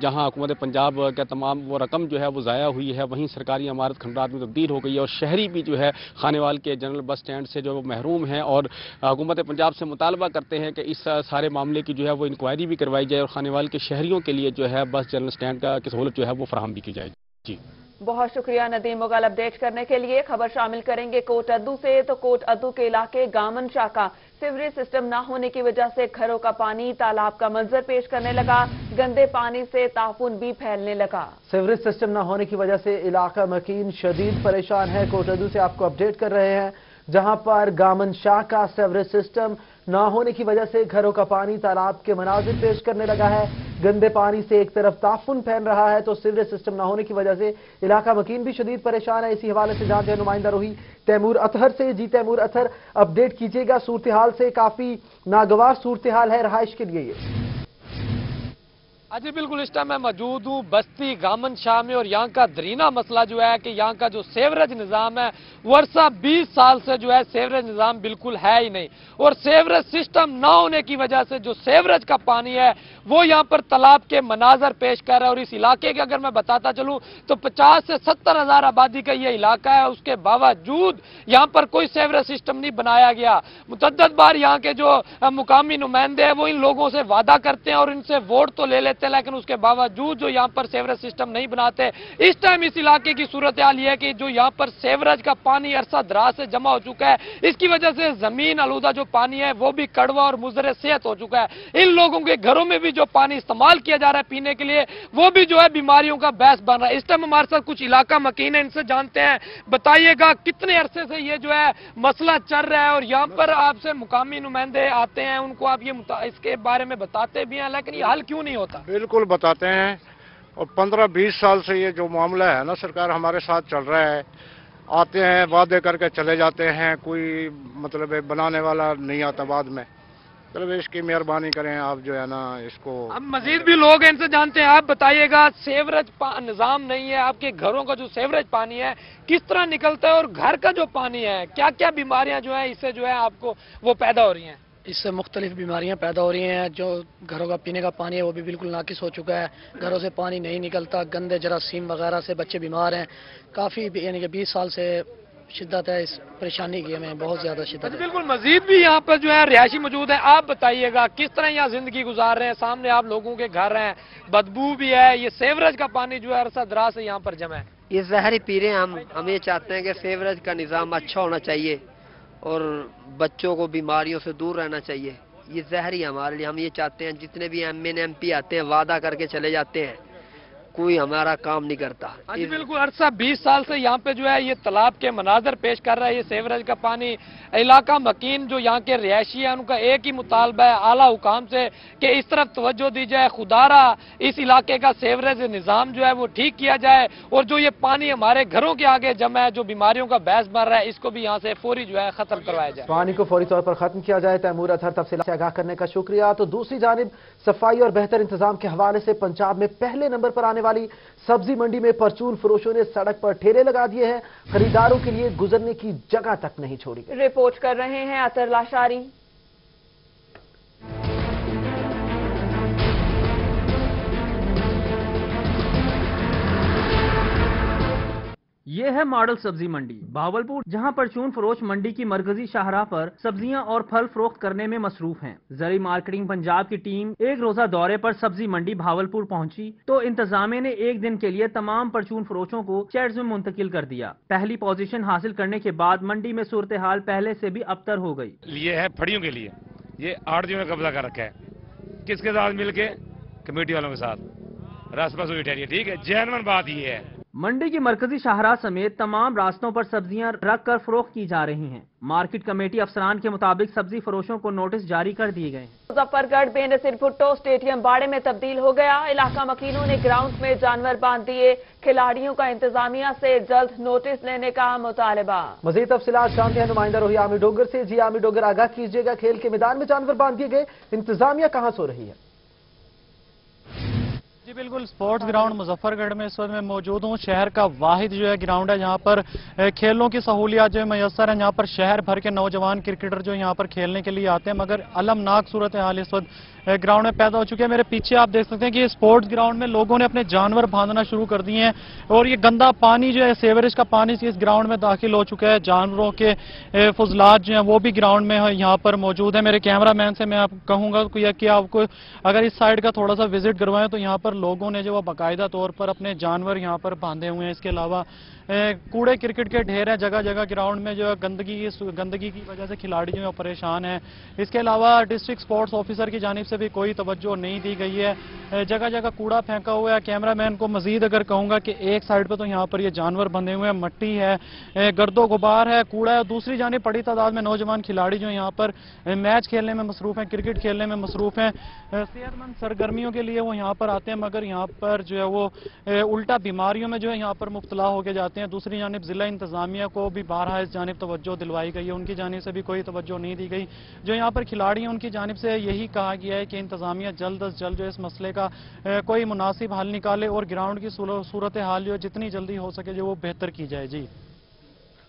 Speaker 16: جہاں حکومت پنجاب کا تمام وہ رقم جو ہے وہ ضائع ہوئی ہے، وہیں سرکاری عمارت کھنڈرات میں تبدیل ہو گئی ہے اور شہری بھی جو ہے خانیوال کے جنرل بس سٹینڈ سے جو وہ محروم ہیں اور حکومت پنجاب سے مطالبہ کرتے ہیں کہ اس سارے معاملے کی جو ہے وہ انکوائری بھی کروائی جائے اور خانے وال کے شہریوں کے لیے جو ہے بس جنرل سٹینڈ کا سہولت جو ہے وہ فراہم بھی کی جائے گی۔ جی۔
Speaker 1: بہت شکریہ ندیم مغل اپڈیٹ کرنے کے لیے۔ خبر شامل کریں گے کوٹ ادو سے۔ تو کوٹ ادو کے علاقے گامن شاہ کا سیوریج سسٹم نہ ہونے کی وجہ سے گھروں کا پانی تالاب کا منظر پیش کرنے لگا۔ گندے پانی سے تافون بھی پھیلنے لگا۔
Speaker 2: سیوریج سسٹم نہ ہونے کی وجہ سے علاقہ مکین شدید پریشان ہے۔ کوٹ ادو سے آپ کو اپڈیٹ کر رہے ہیں۔ جہاں پر گامن شاہ کا سیوریج سسٹم نہ ہونے کی وجہ سے گھروں کا پانی تالاب کے مناظر پیش کرنے لگا ہے۔ گندے پانی سے ایک طرف تافن پھیل رہا ہے تو سیوریج سسٹم نہ ہونے کی وجہ سے علاقہ مکین بھی شدید پریشان ہے۔ اسی حوالے سے جانتے ہیں، نمائندہ روحی تیمور اتھر سے جی تیمور اطہر، اپڈیٹ کیجیے گا صورتحال سے۔ کافی ناگوار صورتحال ہے رہائش کے لیے یہ۔
Speaker 17: جی بالکل، اس ٹائم میں موجود ہوں، بستی، گامن شاہ میں اور یہاں کا درینہ مسئلہ جو ہے کہ یہاں کا جو سیوریج نظام ہے ورسہ بیس سال سے جو ہے سیوریج نظام بالکل ہے ہی نہیں۔ اور سیوریج سسٹم نہ ہونے کی وجہ سے جو سیوریج کا پانی ہے، وہ یہاں پر تالاب کے مناظر پیش کر رہا ہے۔ اور اس علاقے کے اگر میں بتاتا چلوں تو پچاس سے ستر ہزار آبادی کا یہ علاقہ ہے۔ اس کے باوجود یہاں پر کوئی سیوریج سسٹم نہیں بنایا گیا۔ متعدد بار یہاں کے جو مقامی نمائندے ہیں، وہ ان لوگوں سے وعدہ کرتے ہیں اور ان سے ووٹ تو لے لیتے ہیں۔ ہیں، لیکن اس کے باوجود جو یہاں پر سیوریج سسٹم نہیں بناتے، اس ٹائم اس علاقے کی صورتحال یہ ہے کہ جو یہاں پر سیوریج کا پانی عرصہ دراز سے جمع ہو چکا ہے، اس کی وجہ سے زمین آلودہ جو پانی ہے، وہ بھی کڑوا اور مزرے صحت ہو چکا ہے۔ ان لوگوں کے گھروں میں بھی جو پانی استعمال کیا جا رہا ہے پینے کے لیے، وہ بھی جو ہے بیماریوں کا بحث بن رہا ہے۔ اس ٹائم ہمارے ساتھ کچھ علاقہ مکین ہے ان سے جانتے ہیں۔ بتائیے گا کتنے عرصے سے یہ جو ہے مسئلہ چل رہا ہے اور یہاں پر آپ سے مقامی نمائندے آتے ہیں، ان کو آپ یہ اس کے بارے میں بتاتے بھی ہیں، لیکن یہ حل کیوں نہیں ہوتا؟
Speaker 18: بالکل بتاتے ہیں اور پندرہ بیس سال سے یہ جو معاملہ ہے نا سرکار ہمارے ساتھ چل رہا ہے، آتے ہیں، وعدے کر کے چلے جاتے ہیں، کوئی مطلب بنانے والا نہیں آتا بعد میں۔ مطلب اس کی مہربانی کریں آپ جو ہے نا اس کو۔
Speaker 17: اب مزید بھی لوگ ہیں ان سے جانتے ہیں، آپ بتائیے گا سیوریج نظام نہیں ہے، آپ کے گھروں کا جو سیوریج پانی ہے، کس طرح نکلتا ہے اور گھر کا جو پانی ہے کیا کیا بیماریاں جو ہیں، اس سے جو ہے آپ کو وہ پیدا ہو رہی ہیں؟
Speaker 6: اس سے مختلف بیماریاں پیدا ہو رہی ہیں جو گھروں کا پینے کا پانی ہے وہ بھی بالکل ناقص ہو چکا ہے۔ گھروں سے پانی نہیں نکلتا گندے جراثیم وغیرہ سے بچے بیمار ہیں۔ کافی یعنی کہ بیس سال سے شدت ہے اس پریشانی کی ہمیں بہت زیادہ شدت ہے۔ اچھا،
Speaker 17: بالکل مزید بھی یہاں پر جو ہے رہائشی موجود ہے آپ بتائیے گا کس طرح یہاں زندگی گزار رہے ہیں؟ سامنے آپ لوگوں کے گھر ہیں بدبو بھی ہے یہ سیورج کا پانی جو ہے عرصہ دراز سے یہاں پر جمع ہے۔
Speaker 19: یہ زہری پی رہے ہیں ہم ہم یہ چاہتے ہیں کہ سیورج کا نظام اچھا ہونا چاہیے۔ اور بچوں کو بیماریوں سے دور رہنا چاہیے۔ یہ زہری ہمارے لیے۔ ہم یہ چاہتے ہیں جتنے بھی ایم این ایم پی آتے ہیں، وعدہ کر کے چلے جاتے ہیں۔ کوئی ہمارا کام نہیں کرتا۔ ہاں جی، بالکل۔
Speaker 17: عرصہ بیس سال سے یہاں پہ جو ہے یہ تالاب کے مناظر پیش کر رہا ہے یہ سیوریج کا پانی علاقہ مکین جو یہاں کے رہائشی ہیں ان کا ایک ہی مطالبہ ہے۔ اعلیٰ حکام سے کہ اس طرف توجہ دی جائے۔ خدارہ اس علاقے کا سیوریج نظام جو ہے وہ ٹھیک کیا جائے۔ اور جو یہ پانی ہمارے گھروں کے آگے جمع ہے جو بیماریوں کا بحث بھر رہا ہے اس کو بھی یہاں سے فوری جو ہے ختم کروایا جائے۔
Speaker 2: پانی کو فوری طور پر ختم کیا جائے تیمور اطہر تفصیلات سے آگاہ کرنے کا شکریہ۔ تو دوسری جانب صفائی اور بہتر انتظام کے حوالے سے پنجاب میں پہلے نمبر پر آنے والی سبزی منڈی میں پرچون فروشوں نے سڑک پر ٹھیرے لگا دیے ہیں۔ خریداروں کے لیے گزرنے کی جگہ تک نہیں چھوڑی
Speaker 1: رپورٹ کر رہے ہیں اطر لاشاری
Speaker 20: یہ ہے ماڈل سبزی منڈی، بہاولپور، جہاں پرچون فروش منڈی کی مرکزی شاہراہ پر سبزیاں اور پھل فروخت کرنے میں مصروف ہیں۔ زرعی مارکیٹنگ پنجاب کی ٹیم ایک روزہ دورے پر سبزی منڈی بہاولپور پہنچی تو انتظامیہ نے ایک دن کے لیے تمام پرچون فروشوں کو چیٹز میں منتقل کر دیا۔ پہلی پوزیشن حاصل کرنے کے بعد منڈی میں صورتحال پہلے سے بھی ابتر ہو گئی۔
Speaker 21: یہ ہے پھڑیوں کے لیے۔ یہ آٹھ دنوں میں قبضہ کر رکھا ہے۔ کس کے ساتھ مل کے؟ کمیٹی والوں کے ساتھ۔ ٹھیک ہے۔ جینون بات یہ ہے۔
Speaker 20: منڈی کی مرکزی شاہراہ سمیت تمام راستوں پر سبزیاں رکھ کر فروخت کی جا رہی ہیں۔ مارکیٹ کمیٹی افسران کے مطابق سبزی فروشوں کو نوٹس جاری کر دیے گئے ہیں۔
Speaker 1: مظفر گڑھ بین نصر بھٹو اسٹیڈیم باڑے میں تبدیل ہو گیا۔ علاقہ مکینوں نے گراؤنڈ میں جانور باندھ دیے۔ کھلاڑیوں کا انتظامیہ سے جلد نوٹس لینے کا مطالبہ۔
Speaker 2: مزید تفصیلات جانتے ہیں نمائندہ روحی آمی ڈوگر سے۔ جی آمی ڈوگر آگاہ کیجیے گا۔ کھیل کے میدان میں جانور باندھ دیے گئے۔ انتظامیہ کہاں سو رہی ہے؟
Speaker 22: جی بالکل سپورٹس گراؤنڈ مظفر گڑھ میں اس وقت میں موجود ہوں۔ شہر کا واحد جو ہے گراؤنڈ ہے، جہاں پر کھیلوں کی سہولیات جو میسر ہیں۔ جہاں پر شہر بھر کے نوجوان کرکٹر جو یہاں پر کھیلنے کے لیے آتے ہیں۔ مگر علمناک صورت حال اس وقت گراؤنڈ میں پیدا ہو چکے ہیں. میرے پیچھے آپ دیکھ سکتے ہیں کہ یہ سپورٹس گراؤنڈ میں لوگوں نے اپنے جانور باندھنا شروع کر دیے ہیں اور یہ گندہ پانی جو ہے سیوریج کا پانی اس گراؤنڈ میں داخل ہو چکا ہے. جانوروں کے فضلات جو ہیں وہ بھی گراؤنڈ میں یہاں پر موجود ہیں. میرے کیمرہ مین سے میں آپ کہوں گا کہ آپ کو، اگر اس سائڈ کا تھوڑا سا وزٹ کروائیں تو یہاں پر لوگوں نے جو وہ باقاعدہ طور پر اپنے جانور یہاں پر باندھے ہوئے ہیں. اس کے علاوہ کوڑے کرکٹ کے ڈھیر ہیں. جگہ جگہ گراؤنڈ میں جو گندگی گندگی کی وجہ سے کھلاڑی جو ہیں پریشان ہیں. اس کے علاوہ ڈسٹرکٹ سپورٹس آفیسر کی جانب سے سے بھی کوئی توجہ نہیں دی گئی ہے۔ جگہ جگہ کوڑا پھینکا ہوا ہے۔ کیمرامین کو مزید اگر کہوں گا کہ ایک سائڈ پہ تو یہاں پر یہ جانور بندے ہوئے ہیں، مٹی ہے گرد و غبار ہے، کوڑا ہے۔ دوسری جانب بڑی تعداد میں نوجوان کھلاڑی جو یہاں پر میچ کھیلنے میں مصروف ہیں، کرکٹ کھیلنے میں مصروف ہیں۔ صحت مند سرگرمیوں کے لیے وہ یہاں پر آتے ہیں، مگر یہاں پر جو ہے وہ الٹا بیماریوں میں جو ہے یہاں پر مبتلا ہو کے جاتے ہیں۔ دوسری جانب ضلع انتظامیہ کو بھی بارہ اس جانب توجہ دلوائی گئی ہے۔ ان کی جانب سے بھی کوئی توجہ نہیں دی گئی۔ جو یہاں پر کھلاڑی ہیں، ان کی جانب سے یہی کہا گیا ہے کہ انتظامیہ جلد از جلد جو اس مسئلے کا کوئی مناسب حل نکالے اور گراؤنڈ کی صورتحال جو جتنی جلدی ہو سکے جو وہ بہتر کی جائے۔ جی۔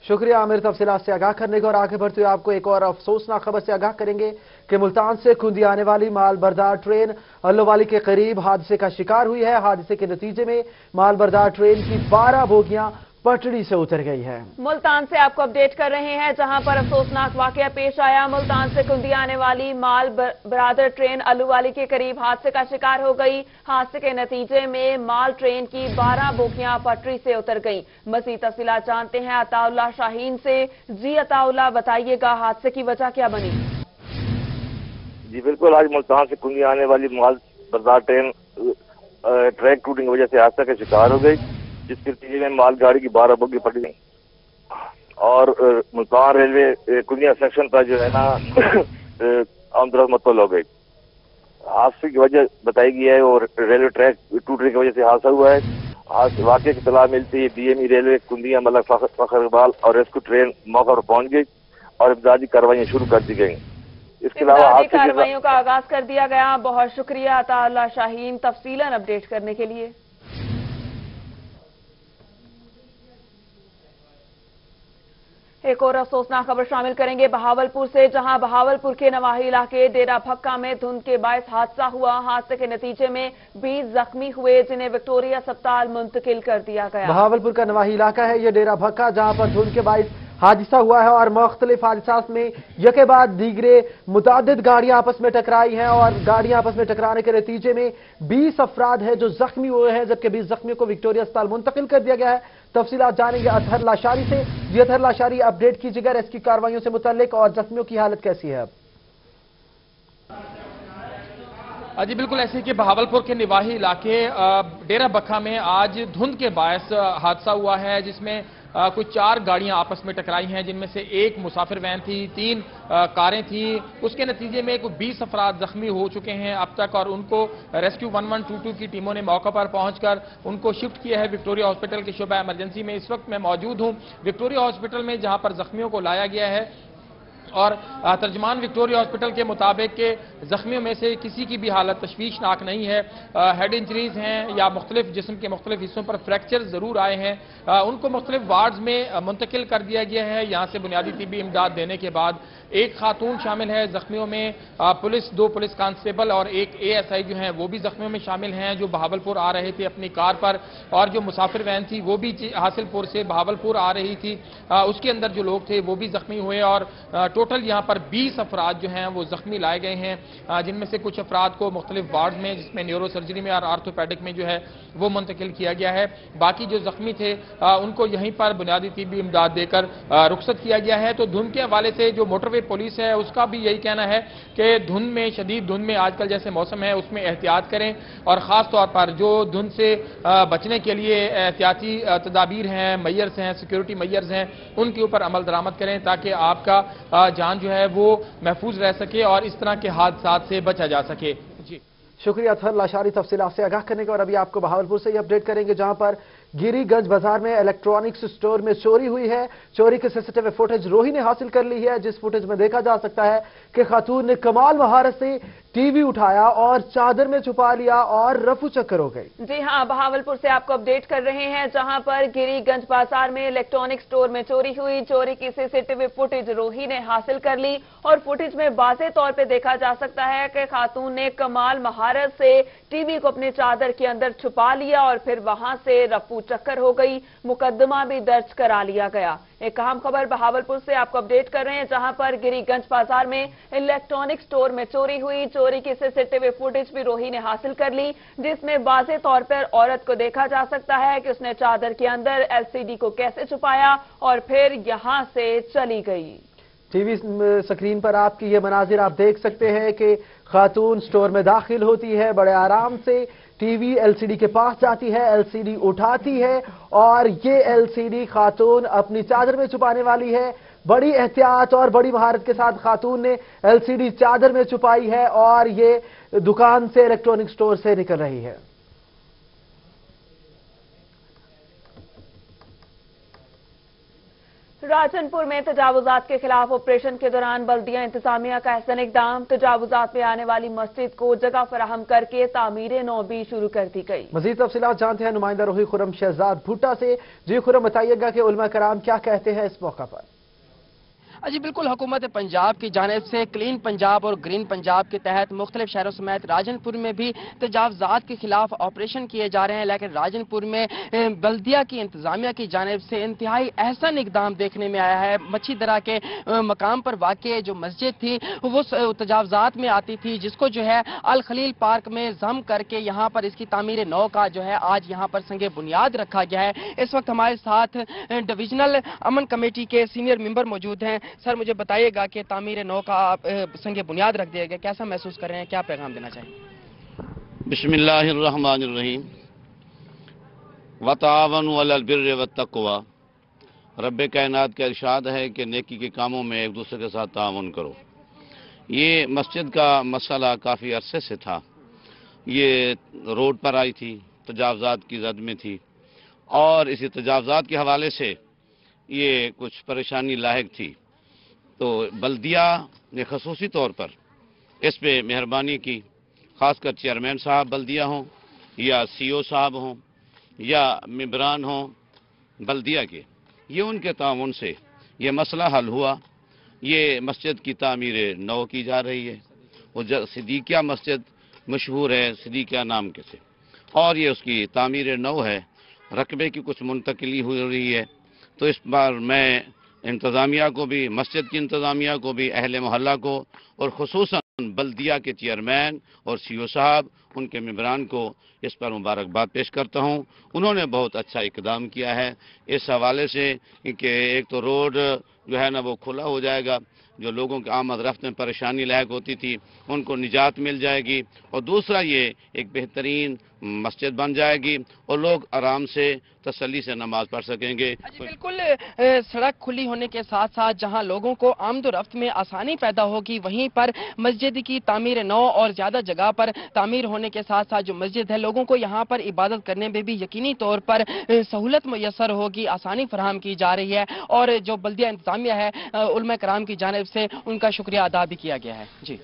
Speaker 2: شکریہ عامر تفصیلات سے آگاہ کرنے کے اور آگے بڑھتے ہوئے آپ کو ایک اور افسوسناک خبر سے آگاہ کریں گے کہ ملتان سے کندی آنے والی مال بردار ٹرین اللہ والی کے قریب حادثے کا شکار ہوئی ہے۔ حادثے کے نتیجے میں مال بردار ٹرین کی بارہ بوگیاں پٹڑی سے اتر گئی ہے۔
Speaker 1: ملتان سے آپ کو اپڈیٹ کر رہے ہیں جہاں پر افسوسناک واقعہ پیش آیا۔ ملتان سے کندی آنے والی مال برادر ٹرین الو والی کے قریب حادثے کا شکار ہو گئی۔ حادثے کے نتیجے میں مال ٹرین کی بارہ بوکیاں پٹری سے اتر گئیں۔ مزید تفصیلات جانتے ہیں عطا اللہ شاہین سے۔ جی عطا اللہ بتائیے گا حادثے کی وجہ کیا بنی؟
Speaker 23: جی بالکل آج ملتان سے کندی آنے والی مال بردار ٹرین ٹریک ٹوٹنگ وجہ سے حادثہ کا شکار ہو گئی۔ جس کے نتیجے میں مال گاڑی کی بارہ بگی پھٹ گئی اور ملتان ریلوے کنیا سیکشن پر جو ہے نا آمدرد متول ہو گئی۔ حادثے کی وجہ بتائی گئی ہے اور ریلوے ٹریک ٹوٹنے کی وجہ سے حادثہ ہوا ہے۔ آج واقعے کی اطلاع ملتی ہے B M E railway Kundian Malik Fakhar Iqbal اور ریسکیو ٹرین موقع پر پہنچ گئی اور امدادی کاروائیاں شروع کر دی گئیں۔ اس کے
Speaker 1: علاوہ کاروائیوں کا آغاز کر دیا گیا۔ بہت شکریہ عطا اللہ شاہین تفصیل اپڈیٹ کرنے کے لیے۔ ایک اور افسوسناک خبر شامل کریں گے۔ بہاولپور سے جہاں بہاولپور کے نواحی علاقے ڈیرا بھکا میں دھند کے باعث حادثہ ہوا، حادثے کے نتیجے میں بیس زخمی ہوئے جنہیں وکٹوریا اسپتال منتقل کر دیا گیا۔
Speaker 2: بہاولپور کا نواحی علاقہ ہے، یہ ڈیرا بھکا جہاں پر دھند کے باعث حادثہ ہوا ہے اور مختلف حادثات میں یکے بعد دیگرے متعدد گاڑیاں آپس میں ٹکرائی ہیں اور گاڑیاں آپس میں ٹکرانے کے نتیجے میں بیس افراد ہیں جو زخمی ہوئے ہیں، جبکہ بیس زخمیوں کو وکٹوریا اسپتال منتقل کر دیا گیا ہے۔ تفصیلات جانیں گے اطہر لاشاری سے۔ جی اطہر لاشاری اپڈیٹ کیجیے گا ریسکیو کاروائیوں سے متعلق اور زخمیوں کی حالت کیسی ہے اب؟
Speaker 24: ہاں جی بالکل ایسے کہ بہاولپور کے نواحی علاقے ڈیرہ بکھا میں آج دھند کے باعث حادثہ ہوا ہے، جس میں کچھ چار گاڑیاں آپس میں ٹکرائی ہیں، جن میں سے ایک مسافر وین تھی، تین کاریں تھیں۔ اس کے نتیجے میں کوئی بیس افراد زخمی ہو چکے ہیں اب تک اور ان کو rescue one one two two کی ٹیموں نے موقع پر پہنچ کر ان کو شفٹ کیا ہے وکٹوریا ہاسپٹل کے شعبہ ایمرجنسی میں۔ اس وقت میں موجود ہوں۔ وکٹوریا ہاسپٹل میں جہاں پر زخمیوں کو لایا گیا ہے اور ترجمان وکٹوریا ہاسپٹل کے مطابق کہ زخمیوں میں سے کسی کی بھی حالت تشویشناک نہیں ہے ہیڈ انجریز ہیں یا مختلف جسم کے مختلف حصوں پر فریکچر ضرور آئے ہیں ان کو مختلف وارڈز میں منتقل کر دیا گیا ہے، یہاں سے بنیادی طبی امداد دینے کے بعد ایک خاتون شامل ہے زخمیوں میں پولیس، دو پولیس کانسٹیبل اور ایک اے ایس آئی جو ہیں، وہ بھی زخمیوں میں شامل ہیں جو بہاولپور آ رہے تھے اپنی کار پر اور جو مسافر وین تھی، وہ بھی حاصل پور سے بہاولپور آ رہی تھی۔ اس کے اندر جو لوگ تھے، وہ بھی زخمی ہوئے اور ٹوٹل یہاں پر بیس افراد جو ہیں، وہ زخمی لائے گئے ہیں۔ جن میں سے کچھ افراد کو مختلف وارڈ میں، جس میں نیورو سرجری میں اور آرتھوپیڈک میں جو ہے، وہ منتقل کیا گیا ہے۔ باقی جو زخمی تھے ان کو یہیں پر بنیادی طبی امداد دے کر رخصت کیا گیا ہے۔ تو دھند کے حوالے سے جو موٹر وے پولیس ہے، اس کا بھی یہی کہنا ہے کہ دھند میں، شدید دھند میں آج کل جیسے موسم ہے، اس میں احتیاط کریں اور خاص طور پر جو دھند سے بچنے کے لیے احتیاطی تدابیر ہیں، میئرز ہیں، سیکیورٹی میئرز ہیں، ان کے اوپر عمل درآمد کریں تاکہ آپ کا جان جو ہے وہ محفوظ رہ سکے اور اس طرح کے حادثات سے بچا جا سکے۔ جی۔
Speaker 2: شکریہ تھر لاشاری تفصیلات سے آگاہ کرنے کا اور ابھی آپ کو بہاولپور سے ہی اپڈیٹ کریں گے، جہاں پر گیری گنج بازار میں الیکٹرانکس سٹور میں چوری ہوئی ہے۔ چوری کے سی C T V footage Rohi نے حاصل کر لی ہے، جس فوٹیج میں دیکھا جا سکتا ہے کہ خاتون نے کمال مہارت سے ٹی وی اٹھایا اور چادر میں چھپا لیا اور رفو چکر ہو گئی۔
Speaker 1: جی ہاں بہاولپور سے آپ کو اپڈیٹ کر رہے ہیں، جہاں پر گیری گنج بازار میں الیکٹرانک سٹور میں چوری ہوئی۔ چوری کی سی C T V footage Rohi نے حاصل کر لی اور فوٹیج میں واضح طور پہ دیکھا جا سکتا ہے کہ خاتون نے کمال مہارت سے ٹی وی کو اپنے چادر کے اندر چھپا لیا اور پھر وہاں سے رفو چکر ہو گئی۔ مقدمہ بھی درج کرا لیا گیا۔ ایک اہم خبر بہاولپور سے آپ کو اپڈیٹ کر رہے ہیں، جہاں پر گری گنج بازار میں الیکٹرانک سٹور میں چوری ہوئی۔ چوری کی سی سی وی فوٹیج بھی روہی نے حاصل کر لی، جس میں واضح طور پر عورت کو دیکھا جا سکتا ہے کہ اس نے چادر کے اندر ایل سی ڈی کو کیسے چھپایا اور پھر یہاں سے چلی گئی۔
Speaker 2: ٹی وی سکرین پر آپ کی یہ مناظر آپ دیکھ سکتے ہیں کہ خاتون سٹور میں داخل ہوتی ہے، بڑے آرام سے T V, L C D کے پاس جاتی ہے، ایل سی ڈی اٹھاتی ہے اور یہ ایل سی ڈی خاتون اپنی چادر میں چھپانے والی ہے۔ بڑی احتیاط اور بڑی مہارت کے ساتھ خاتون نے ایل سی ڈی چادر میں چھپائی ہے اور یہ دکان سے، الیکٹرانک سٹور سے نکل رہی ہے۔
Speaker 1: راجن پور میں تجاوزات کے خلاف آپریشن کے دوران بلدیہ انتظامیہ کا احسن اقدام، تجاوزات میں آنے والی مسجد کو جگہ فراہم کر کے تعمیر نو بھی شروع کر دی گئی۔
Speaker 2: مزید تفصیلات جانتے ہیں نمائندہ روحی خرم شہزاد بھوٹا سے۔ جی خرم بتائیے گا کہ علماء کرام کیا کہتے ہیں اس موقع پر۔
Speaker 25: ہاں جی بالکل، حکومت پنجاب کی جانب سے کلین پنجاب اور گرین پنجاب کے تحت مختلف شہروں سمیت راجن پور میں بھی تجاوزات کے خلاف آپریشن کیے جا رہے ہیں۔ لیکن راجن پور میں بلدیہ کی انتظامیہ کی جانب سے انتہائی احسن اقدام دیکھنے میں آیا ہے۔ مچھی درہ کے مقام پر واقع جو مسجد تھی، وہ تجاوزات میں آتی تھی، جس کو جو ہے الخلیل پارک میں ضم کر کے یہاں پر اس کی تعمیر نو کا جو ہے آج یہاں پر سنگ بنیاد رکھا گیا ہے۔ اس وقت ہمارے ساتھ ڈویژنل امن کمیٹی کے سینئر ممبر موجود ہیں۔ سر مجھے بتائیے گا کہ تعمیر نو کا آپ سنگ بنیاد رکھ دیا گیا کیسا محسوس کر رہے ہیں؟ کیا پیغام دینا چاہیں؟
Speaker 26: بسم اللہ الرحمن الرحیم۔ وتعاون علی البر والتقوى۔ رب کائنات کا ارشاد ہے کہ نیکی کے کاموں میں ایک دوسرے کے ساتھ تعاون کرو۔ یہ مسجد کا مسئلہ کافی عرصے سے تھا۔ یہ روڈ پر آئی تھی، تجاوزات کی زد میں تھی۔ اور اسی تجاوزات کے حوالے سے یہ کچھ پریشانی لاحق تھی۔ تو بلدیہ نے خصوصی طور پر اس پہ مہربانی کی، خاص کر چیئرمین صاحب بلدیہ ہوں یا سی او صاحب ہوں یا ممبران ہوں بلدیہ کے۔ یہ ان کے تعاون سے یہ مسئلہ حل ہوا۔ یہ مسجد کی تعمیر نو کی جا رہی ہے۔ وہ صدیقیہ مسجد مشہور ہے، صدیقیہ نام کے سے۔ اور یہ اس کی تعمیر نو ہے۔ رقبے کی کچھ منتقلی ہو رہی ہے۔ تو اس بار میں انتظامیہ کو بھی، مسجد کی انتظامیہ کو بھی، اہل محلہ کو اور خصوصاً بلدیہ کے چیئرمین اور سی او صاحب، ان کے ممبران کو اس پر مبارکباد پیش کرتا ہوں۔ انہوں نے بہت اچھا اقدام کیا ہے۔ اس حوالے سے کہ ایک تو روڈ جو ہے نا وہ کھلا ہو جائے گا، جو لوگوں کے آمد رفت میں پریشانی لاحق ہوتی تھی، ان کو نجات مل جائے گی۔ اور دوسرا یہ، ایک بہترین مسجد بن جائے گی اور لوگ آرام سے تسلی سے نماز پڑھ سکیں گے۔
Speaker 25: ہاں جی، بالکل سڑک کھلی ہونے کے ساتھ ساتھ جہاں لوگوں کو آمد و رفت میں آسانی پیدا ہوگی، وہیں پر مسجد کی تعمیر نو اور زیادہ جگہ پر تعمیر ہونے کے ساتھ ساتھ جو مسجد ہے، لوگوں کو یہاں پر عبادت کرنے میں بھی یقینی طور پر سہولت میسر ہوگی، آسانی فراہم کی جا رہی ہے۔ اور جو بلدیہ انتظامیہ ہے علماء کرام کی جانب سے ان کا شکریہ ادا بھی کیا گیا ہے۔ جی۔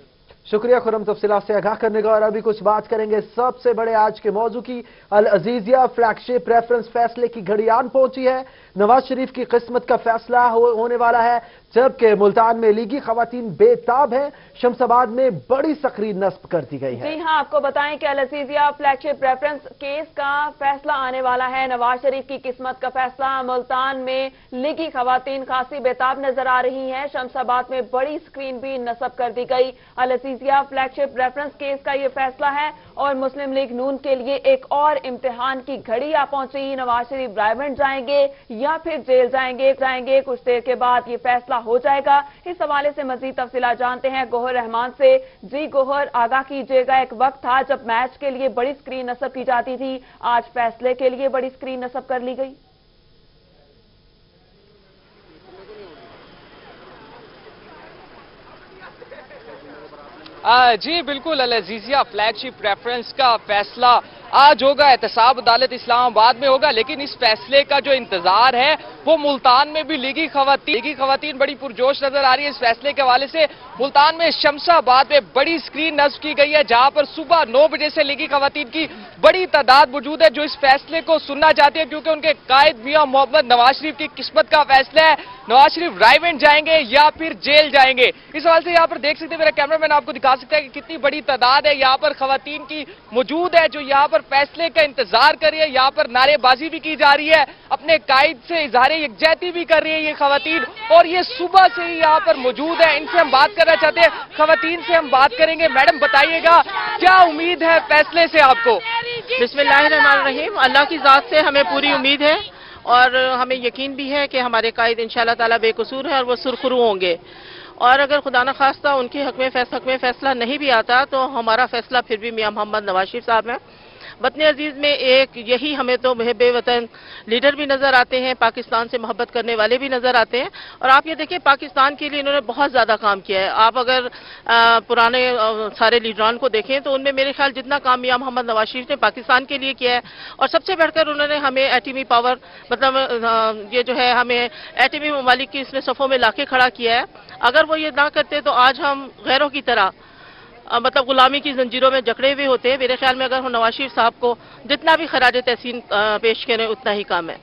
Speaker 2: شکریہ خرم تفصیلات سے آگاہ کرنے کا اور ابھی کچھ بات کریں گے۔ سب سے بڑے آج کے موضوع کی، العزیزیہ فلیگ شپ ریفرنس فیصلے کی گھڑیان پہنچی ہے۔ نواز شریف کی قسمت کا فیصلہ ہونے والا ہے، جبکہ ملتان میں لیگی خواتین بے تاب ہیں، شمس آباد میں بڑی سخری نصب کر دی گئی ہے
Speaker 1: جی ہاں آپ کو بتائیں کہ Al Azizia flagship reference case کا فیصلہ آنے والا ہے۔ نواز شریف کی قسمت کا فیصلہ ملتان میں لیگی خواتین خاصی بے تاب نظر آ رہی ہیں۔ شمس آباد میں بڑی سکرین بھی نصب کر دی گئی۔ Al Azizia flagship reference case کا یہ فیصلہ ہے۔ اور مسلم لیگ نون کے لیے ایک اور امتحان کی گھڑی آ پہنچی۔ نواز شریف رائمنڈ جائیں گے یا پھر جیل جائیں گے؟ جائیں گے کچھ دیر کے بعد یہ فیصلہ ہو جائے گا۔ اس حوالے سے مزید تفصیلات جانتے ہیں۔ گوہر رحمان سے۔ جی گوہر، آگاہ کیجیے گا۔ ایک وقت تھا جب میچ کے لیے بڑی سکرین نصب کی جاتی تھی۔ آج فیصلے کے لیے بڑی سکرین نصب کر لی گئی۔
Speaker 14: جی بالکل العزیزیہ فلیگ شپ ریفرنس کا فیصلہ آج ہوگا احتساب عدالت اسلام آباد میں ہوگا، لیکن اس فیصلے کا جو انتظار ہے، وہ ملتان میں بھی لیگی خواتین لیگی خواتین بڑی پرجوش نظر آ رہی ہے اس فیصلے کے حوالے سے۔ ملتان میں شمس آباد میں بڑی سکرین نصب کی گئی ہے، جہاں پر صبح نو بجے سے لیگی خواتین کی بڑی تعداد موجود ہے، جو اس فیصلے کو سننا چاہتی ہے کیونکہ ان کے قائد میاں محمد نواز شریف کی قسمت کا فیصلہ ہے۔ نواز شریف رائیونٹ جائیں گے یا پھر جیل جائیں گے؟ اس حوالے سے یہاں پر دیکھ سکتے ہیں، میرا کیمرہ مین آپ کو دکھا سکتا ہے کہ کتنی بڑی تعداد ہے، یہاں پر خواتین کی موجود ہے، جو یہاں پر فیصلے کا انتظار کر رہی ہے، یہاں پر نعرے بازی بھی کی جا رہی ہے، اپنے قائد سے اظہار یکجہتی بھی کر رہی ہے یہ خواتین، اور یہ صبح سے ہی یہاں پر موجود ہے ان سے ہم بات کرنا چاہتے ہیں۔ خواتین سے ہم بات کریں گے۔ میڈم، بتائیے گا، کیا امید ہے فیصلے سے آپ کو؟
Speaker 27: بسم اللہ الرحمن الرحیم۔ اللہ کی ذات سے ہمیں پوری امید ہے، اور ہمیں یقین بھی ہے کہ ہمارے قائد انشاءاللہ تعالی بے قصور ہے اور وہ سرخرو ہوں گے۔ اور اگر خدا نخواستہ ان کے حق میں فیصلہ حق میں فیصلہ نہیں بھی آتا، تو ہمارا فیصلہ پھر بھی میاں محمد نواز شریف صاحب ہے وطن عزیز میں ایک یہی ہمیں تو محب وطن لیڈر بھی نظر آتے ہیں، پاکستان سے محبت کرنے والے بھی نظر آتے ہیں۔ اور آپ یہ دیکھیں، پاکستان کے لیے انہوں نے بہت زیادہ کام کیا ہے۔ آپ اگر پرانے سارے لیڈران کو دیکھیں تو ان میں میرے خیال جتنا کام میاں محمد نواز شریف نے پاکستان کے لیے کیا ہے۔ اور سب سے بڑھ کر انہوں نے ہمیں ایٹمی پاور مطلب یہ جو ہے ہمیں ایٹمی ممالک کی اس میں صفوں میں لا کے کھڑا کیا ہے۔ اگر وہ یہ نہ کرتے تو آج ہم غیروں کی طرح مطلب غلامی کی زنجیروں میں جکڑے ہوئے ہوتے ہیں۔ میرے خیال میں اگر ہم نواز شریف صاحب کو جتنا بھی خراج تحسین پیش کریں، اتنا ہی کام ہے۔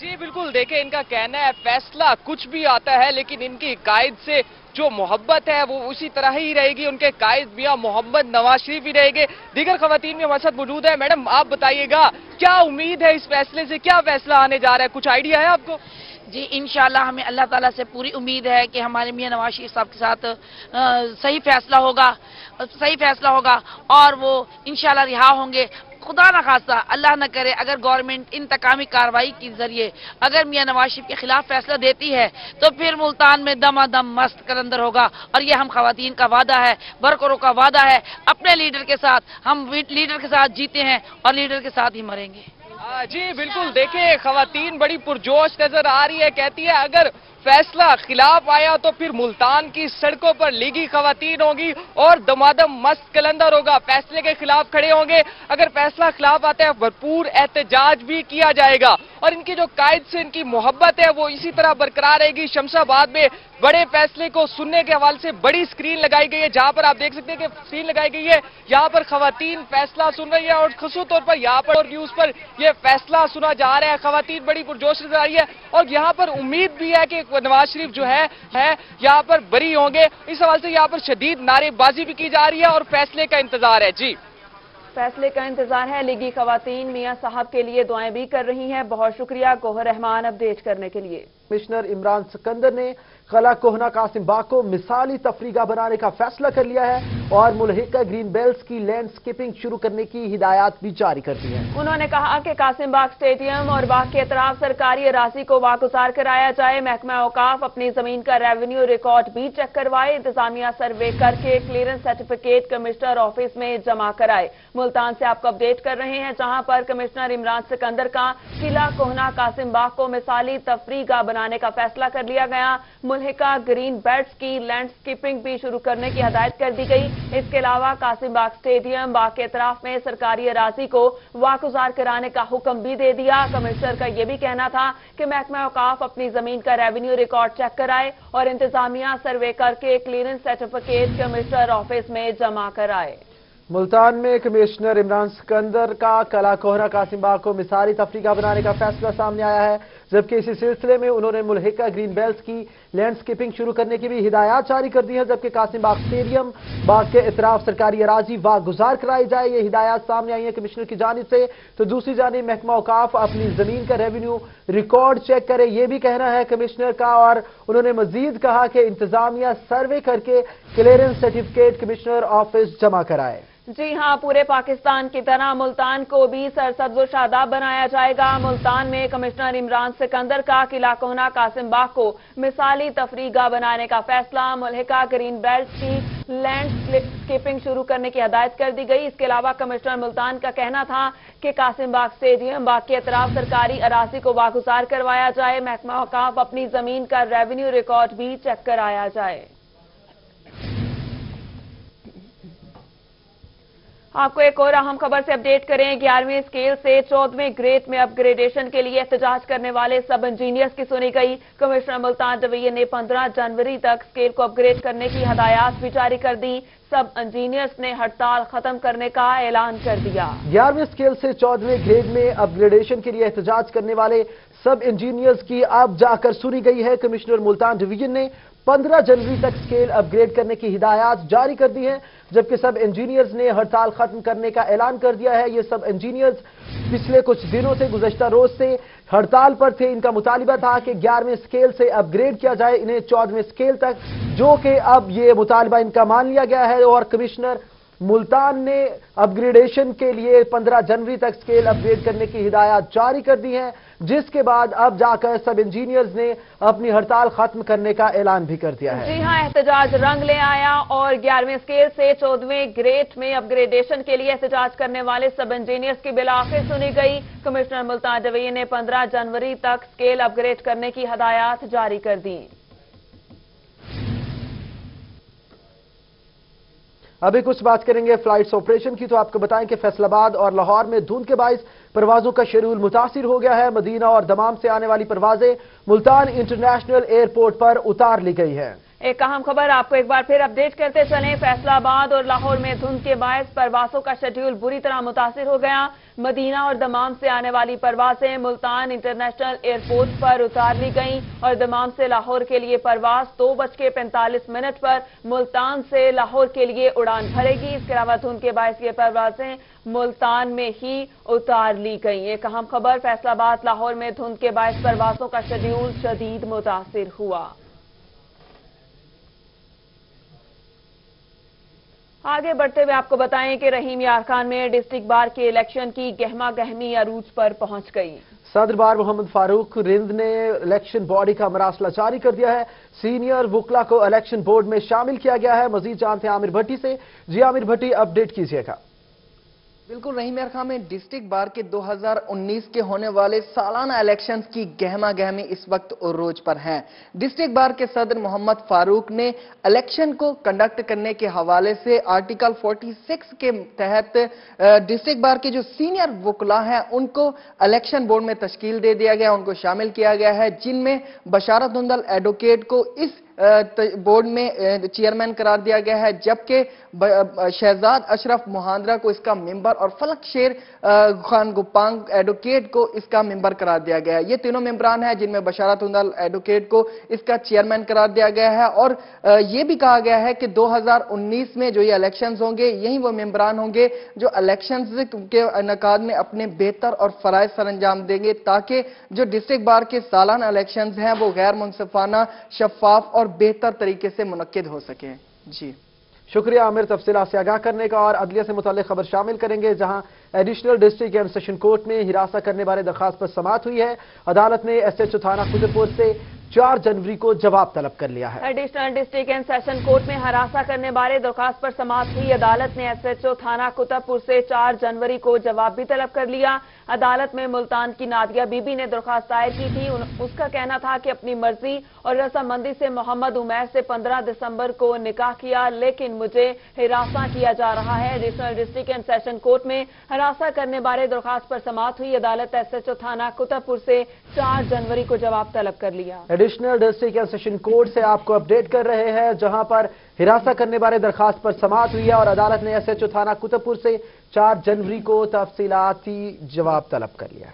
Speaker 14: جی بالکل۔ دیکھیں، ان کا کہنا ہے، فیصلہ کچھ بھی آتا ہے، لیکن ان کی قائد سے جو محبت ہے، وہ اسی طرح ہی رہے گی۔ ان کے قائد میاں محمد نواز شریف ہی رہے گے۔ دیگر خواتین بھی ہمارے ساتھ موجود ہے میڈم، آپ بتائیے گا، کیا امید ہے اس فیصلے سے؟ کیا فیصلہ آنے جا رہا ہے؟ کچھ آئیڈیا ہے آپ کو؟
Speaker 28: جی انشاءاللہ ہمیں اللہ تعالیٰ سے پوری امید ہے کہ ہمارے میاں نواز شریف صاحب کے ساتھ صحیح فیصلہ ہوگا، صحیح فیصلہ ہوگا اور وہ انشاءاللہ رہا ہوں گے۔ خدا نہ خاصہ، اللہ نہ کرے، اگر گورنمنٹ انتقامی کاروائی کے ذریعے اگر میاں نواز شریف کے خلاف فیصلہ دیتی ہے، تو پھر ملتان میں دم دم مست کلندر ہوگا۔ اور یہ ہم خواتین کا وعدہ ہے، برکروں کا وعدہ ہے۔ اپنے لیڈر کے ساتھ، ہم لیڈر کے ساتھ جیتے ہیں اور لیڈر کے ساتھ ہی مریں گے۔
Speaker 14: جی بالکل۔ دیکھیں خواتین بڑی پرجوش نظر آ رہی ہے، کہتی ہے، اگر فیصلہ خلاف آیا تو پھر ملتان کی سڑکوں پر لیگی خواتین ہوں گی اور دمادم مست کلندر ہوگا۔ فیصلے کے خلاف کھڑے ہوں گے۔ اگر فیصلہ خلاف آتا ہے، بھرپور احتجاج بھی کیا جائے گا۔ اور ان کی جو قائد سے ان کی محبت ہے، وہ اسی طرح برقرار رہے گی۔ شمس آباد میں بڑے فیصلے کو سننے کے حوالے سے بڑی سکرین لگائی گئی ہے۔ جہاں پر آپ دیکھ سکتے ہیں کہ سکرین لگائی گئی ہے۔ یہاں پر خواتین فیصلہ سن رہی ہے اور خصوص طور پر یہاں پر اور نیوز پر یہ فیصلہ سنا جا رہا ہے۔ خواتین بڑی پرجوش نظر آ رہی ہے۔ اور یہاں پر امید بھی ہے کہ نواز شریف جو ہے ہے یہاں پر بری ہوں گے۔ اس حوالے سے یہاں پر شدید نعرے بازی بھی کی جا رہی ہے اور فیصلے کا انتظار ہے۔ جی۔
Speaker 1: فیصلے کا انتظار ہے۔ لیگی خواتین میاں صاحب کے لیے دعائیں بھی کر رہی ہیں۔ بہت شکریہ گوہر رحمان اپڈیٹ کرنے کے لیے۔
Speaker 2: کمشنر عمران سکندر نے خلا کوہنا قاسم باغ کو مثالی تفریقہ بنانے کا فیصلہ کر لیا ہے اور ملحقہ گرین بیلز کی لینڈ سکیپنگ شروع کرنے کی ہدایات بھی جاری کر دی ہیں۔
Speaker 1: انہوں نے کہا کہ قاسم باغ سٹیڈیم اور باغ کے اطراف سرکاری اراضی کو واگزار کرایا جائے۔ محکمہ اوقاف اپنی زمین کا ریونیو ریکارڈ بھی چیک کروائے۔ انتظامیہ سروے کر کے کلیئرنس سرٹیفکیٹ کمشنر آفس میں جمع کرائے۔ ملتان سے آپ کو اپڈیٹ کر رہے ہیں جہاں پر کمشنر عمران سکندر کا قلعہ کوہنا قاسم باغ کو مثالی تفریقہ بنانے کا فیصلہ کر لیا گیا۔ ملحقہ گرین بیٹس کی لینڈ سکیپنگ بھی شروع کرنے کی ہدایت کر دی گئی۔ اس کے علاوہ قاسم باغ سٹیڈیم باغ کے اطراف میں سرکاری اراضی کو واگزار کرانے کا حکم بھی دے دیا۔ کمشنر کا یہ بھی کہنا تھا کہ محکمہ اوقاف اپنی زمین کا ریونیو ریکارڈ چیک کرائے اور انتظامیہ سروے کر کے کلیئرنس سرٹیفکیٹ کمشنر آفس میں جمع کرائے۔
Speaker 2: ملتان میں کمشنر عمران سکندر کا کلا کوہرا قاسم باغ کو مثالی تفریقہ بنانے کا فیصلہ سامنے آیا ہے۔ جبکہ اسی سلسلے میں انہوں نے ملحقہ گرین بیلز کی لینڈسکیپنگ شروع کرنے کی بھی ہدایات جاری کر دی ہیں، جبکہ قاسم باغ سٹیڈیم، باغ کے اطراف سرکاری اراضی واگ گزار کرائی جائے، یہ ہدایات سامنے آئی ہیں کمشنر کی جانب سے۔ تو دوسری جانب محکمہ اوقاف اپنی زمین کا ریونیو ریکارڈ چیک کرے، یہ بھی کہنا ہے کمشنر کا، اور انہوں نے مزید کہا کہ انتظامیہ سروے کر کے کلیئرنس سرٹیفکیٹ کمشنر آفس جمع کرائے۔
Speaker 1: جی ہاں پورے پاکستان کی طرح ملتان کو بھی سرسبز و شاداب بنایا جائے گا۔ ملتان میں کمشنر عمران سکندر کا قلعہ کوہنا قاسم باغ کو مثالی تفریقہ بنانے کا فیصلہ، ملحقہ گرین بیلٹ کی لینڈ سکیپنگ شروع کرنے کی ہدایت کر دی گئی۔ اس کے علاوہ کمشنر ملتان کا کہنا تھا کہ قاسم باغ سٹیڈیم، باغ کے اطراف سرکاری اراضی کو واگزار کروایا جائے۔ محکمہ اوقاف اپنی زمین کا ریونیو ریکارڈ بھی چیک کرایا جائے۔ آپ کو ایک اور اہم خبر سے اپڈیٹ کریں، گیارہویں اسکیل سے چودہویں گریڈ میں اپ گریڈیشن کے لیے احتجاج کرنے والے سب انجینئرز کی سنی گئی۔ کمشنر ملتان ڈویژن نے پندرہ جنوری تک اسکیل کو اپ گریڈ کرنے کی ہدایات بھی جاری کر دی۔ سب انجینئرز نے ہڑتال ختم کرنے کا اعلان کر دیا۔
Speaker 2: گیارہویں اسکیل سے چودہویں گریڈ میں اپ گریڈیشن کے لیے احتجاج کرنے والے سب انجینئرز کی اب جا کر سنی گئی ہے۔ کمشنر ملتان ڈویژن نے پندرہ جنوری تک سکیل اپ گریڈ کرنے کی ہدایات جاری کر دی ہیں۔ جبکہ سب انجینئرز نے ہڑتال ختم کرنے کا اعلان کر دیا ہے۔ یہ سب انجینئرز پچھلے کچھ دنوں سے گزشتہ روز سے ہڑتال پر تھے۔ ان کا مطالبہ تھا کہ گیارہویں سکیل سے اپ گریڈ کیا جائے، انہیں چودہویں سکیل تک، جو کہ اب یہ مطالبہ ان کا مان لیا گیا ہے۔ اور کمشنر ملتان نے اپ گریڈیشن کے لیے پندرہ جنوری تک سکیل اپ گریڈ کرنے کی ہدایات جاری کر دی ہیں، جس کے بعد اب جا کر سب انجینئرز نے اپنی ہڑتال ختم کرنے کا اعلان بھی کر دیا ہے۔
Speaker 1: جی ہاں احتجاج رنگ لے آیا اور گیارہویں اسکیل سے چودہویں گریڈ میں اپ گریڈیشن کے لیے احتجاج کرنے والے سب انجینئرز کی بلاخر سنی گئی۔ کمشنر ملتان ڈویژن نے پندرہ جنوری تک سکیل اپ گریڈ کرنے کی ہدایات جاری کر دی
Speaker 2: ابھی کچھ بات کریں گے فلائٹس آپریشن کی، تو آپ کو بتائیں کہ فیصل آباد اور لاہور میں دھند کے باعث پروازوں کا شیڈول متاثر ہو گیا ہے۔ مدینہ اور دمام سے آنے والی پروازیں ملتان انٹرنیشنل ایئرپورٹ پر اتار لی گئی ہیں۔
Speaker 1: ایک اہم خبر آپ کو ایک بار پھر اپڈیٹ کرتے چلیں۔ فیصلہ آباد اور لاہور میں دھند کے باعث پروازوں کا شیڈول بری طرح متاثر ہو گیا۔ مدینہ اور دمام سے آنے والی پروازیں ملتان انٹرنیشنل ایئرپورٹ پر اتار لی گئیں اور دمام سے لاہور کے لیے پرواز دو بج کے پینتالیس منٹ پر ملتان سے لاہور کے لیے اڑان بھرے گی۔ اس کے علاوہ دھند کے باعث یہ پروازیں ملتان میں ہی اتار لی گئیں۔ ایک اہم خبر، فیصلہ آباد، لاہور میں دھند کے باعث پروازوں کا شیڈول شدید متاثر ہوا۔ آگے بڑھتے ہوئے آپ کو بتائیں کہ رحیم یار خان میں ڈسٹرکٹ بار کے الیکشن کی گہما گہمی عروج پر پہنچ گئی۔
Speaker 2: صدر بار محمد فاروق رند نے الیکشن باڈی کا مراسلہ جاری کر دیا ہے۔ سینئر وکلا کو الیکشن بورڈ میں شامل کیا گیا ہے۔ مزید جانتے ہیں عامر بھٹی سے۔ جی عامر بھٹی اپڈیٹ کیجیے گا۔
Speaker 29: بالکل رحیم خان، میں ڈسٹرکٹ بار کے دو ہزار انیس کے ہونے والے سالانہ الیکشنز کی گہما گہمی اس وقت عروج پر ہیں۔ ڈسٹرکٹ بار کے صدر محمد فاروق نے الیکشن کو کنڈکٹ کرنے کے حوالے سے آرٹیکل فورٹی سکس کے تحت ڈسٹرکٹ بار کے جو سینئر وکلا ہیں، ان کو الیکشن بورڈ میں تشکیل دے دیا گیا، ان کو شامل کیا گیا ہے، جن میں بشارت دندل ایڈوکیٹ کو اس بورڈ میں چیئرمین قرار دیا گیا ہے، جبکہ شہزاد اشرف مہاندرہ کو اس کا ممبر اور فلک شیر خان گپانگ ایڈوکیٹ کو اس کا ممبر قرار دیا گیا ہے۔ یہ تینوں ممبران ہیں جن میں بشارت ہندل ایڈوکیٹ کو اس کا چیئرمین قرار دیا گیا ہے۔ اور یہ بھی کہا گیا ہے کہ دو ہزار انیس میں جو یہ الیکشنز ہوں گے، یہی وہ ممبران ہوں گے جو الیکشنز کے انعقاد میں اپنے بہتر اور فرائض سر انجام دیں گے، تاکہ جو ڈسٹرکٹ بار کے سالانہ الیکشنز ہیں، وہ غیر منصفانہ، شفاف اور بہتر طریقے سے منعقد ہو سکیں۔ جی۔
Speaker 2: شکریہ عامر تفصیلات سے آگاہ کرنے کا اور عدلیہ سے متعلق خبر شامل کریں گے جہاں additional district and session court میں ہراساں کرنے بارے درخواست پر سماعت ہوئی ہے۔ عدالت نے ایس ایچ او تھانہ خودپور سے چار جنوری کو جواب طلب کر لیا ہے۔
Speaker 1: Additional district and session court میں ہراساں کرنے بارے درخواست پر سماعت ہوئی۔ عدالت نے ایس ایچ او تھانہ کتب پور سے چار جنوری کو جواب بھی طلب کر لیا۔ عدالت میں ملتان کی نادیہ بی بی نے درخواست دائر کی تھی۔ اس کا کہنا تھا کہ اپنی مرضی اور رسامندی سے محمد عمیر سے پندرہ دسمبر کو نکاح کیا، لیکن مجھے ہراساں کیا جا رہا ہے۔ Additional district and session court میں ہراساں کرنے بارے درخواست پر سماعت ہوئی۔ عدالت ایس ایچ او تھانہ کتب پور سے چار جنوری کو جواب طلب کر لیا۔
Speaker 2: Additional district and session court سے آپ کو اپڈیٹ کر رہے ہیں، جہاں پر ہراساں کرنے بارے درخواست پر سماعت ہوئی ہے اور عدالت نے ایس ایچ او تھانہ کتب پور سے چار جنوری کو تفصیلاتی جواب طلب کر لیا۔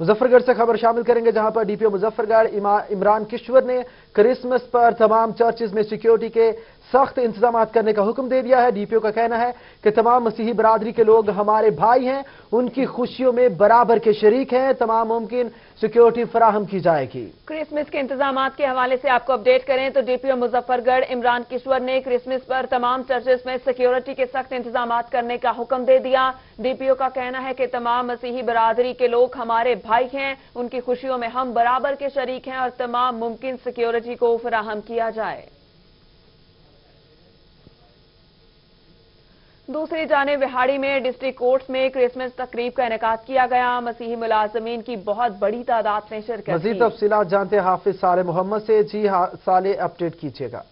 Speaker 2: مظفر گڑھ سے خبر شامل کریں گے جہاں پر ڈی پی او مظفر گڑھ عمران کشور نے کرسمس پر تمام چرچز میں سیکیورٹی کے سخت انتظامات کرنے کا حکم دے دیا ہے۔ ڈی پی او کا کہنا ہے کہ تمام مسیحی برادری کے لوگ ہمارے بھائی ہیں، ان کی خوشیوں میں برابر کے شریک ہیں۔ تمام ممکن سیکیورٹی فراہم کی جائے گی۔
Speaker 1: کرسمس کے انتظامات کے حوالے سے آپ کو اپڈیٹ کریں تو ڈی پی او مظفر گڑھ عمران کشور نے کرسمس پر تمام چرچز میں سیکیورٹی کے سخت انتظامات کرنے کا حکم دے دیا۔ ڈی پی او کا کہنا ہے کہ تمام مسیحی برادری کے لوگ ہمارے بھائی ہیں، ان کی خوشیوں میں ہم برابر کے شریک ہیں اور تمام ممکن سیکیورٹی کو فراہم کیا جائے۔ دوسری جانب وہاڑی میں ڈسٹرکٹ کورٹس میں کرسمس تقریب کا انعقاد کیا گیا۔ مسیحی ملازمین کی بہت بڑی تعداد میں شرکت مزید
Speaker 2: تفصیلات جانتے حافظ صالح محمد سے۔ جی صالح اپڈیٹ کیجیے گا۔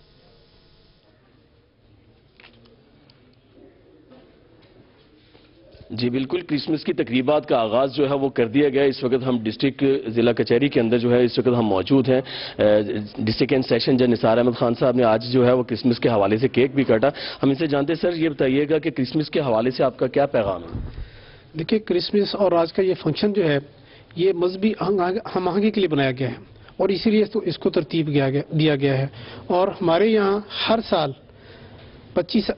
Speaker 30: جی بالکل کرسمس کی تقریبات کا آغاز جو ہے وہ کر دیا گیا۔ اس وقت ہم ڈسٹرکٹ ضلع کچہری کے اندر جو ہے اس وقت ہم موجود ہیں۔ ڈسٹرکٹ اینڈ سیشن جن نثار احمد خان صاحب نے آج جو ہے وہ کرسمس کے حوالے سے کیک بھی کاٹا۔ ہم اسے جانتے ہیں، سر، یہ بتائیے گا کہ کرسمس کے حوالے سے آپ کا کیا پیغام ہے؟
Speaker 31: دیکھیے کرسمس اور آج کا یہ فنکشن جو ہے، یہ مذہبی ہم آہنگی کے لیے بنایا گیا ہے۔ اور اسی لیے اس کو ترتیب دیا گیا ہے۔ اور ہمارے یہاں ہر سال پچیس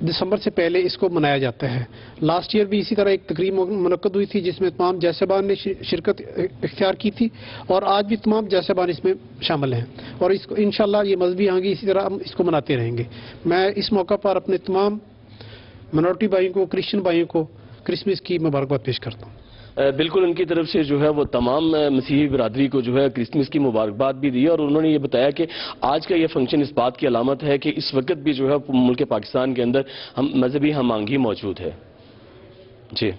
Speaker 31: دسمبر سے پہلے اس کو منایا جاتا ہے۔ لاسٹ ایئر بھی اسی طرح ایک تقریب منعقد ہوئی تھی جس میں تمام جیسبان نے شرکت اختیار کی تھی اور آج بھی تمام جیسبان اس میں شامل ہیں۔ اور اس کو انشاءاللہ یہ مذہبی آنگی اسی طرح ہم اس کو مناتے رہیں گے۔ میں اس موقع پر اپنے تمام منورٹی بھائیوں کو، کرسچن بھائیوں کو کرسمس کی مبارکباد پیش کرتا ہوں۔
Speaker 30: بالکل ان کی طرف سے جو ہے وہ تمام مسیحی برادری کو جو ہے کرسمس کی مبارکباد بھی دی اور انہوں نے یہ بتایا کہ آج کا یہ فنکشن اس بات کی علامت ہے کہ اس وقت بھی جو ہے ملک پاکستان کے اندر ہم مذہبی ہم آنگی موجود ہے۔ جی۔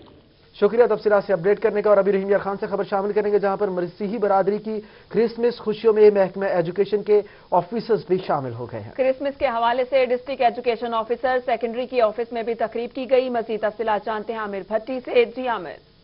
Speaker 2: شکریہ تفصیلات سے اپڈیٹ کرنے کا اور ابھی رحیم خان سے خبر شامل کریں گے جہاں پر مسیحی برادری کی کرسمس خوشیوں میں محکمہ ایجوکیشن کے آفیسرز بھی شامل ہو گئے ہیں۔
Speaker 1: کرسمس کے حوالے سے ڈسٹرکٹ ایجوکیشن آفیسر سیکنڈری کی آفس میں بھی تقریب کی گئی۔ مزید تفصیلات جانتے ہیں عامر بھٹی سے۔ جی عامر۔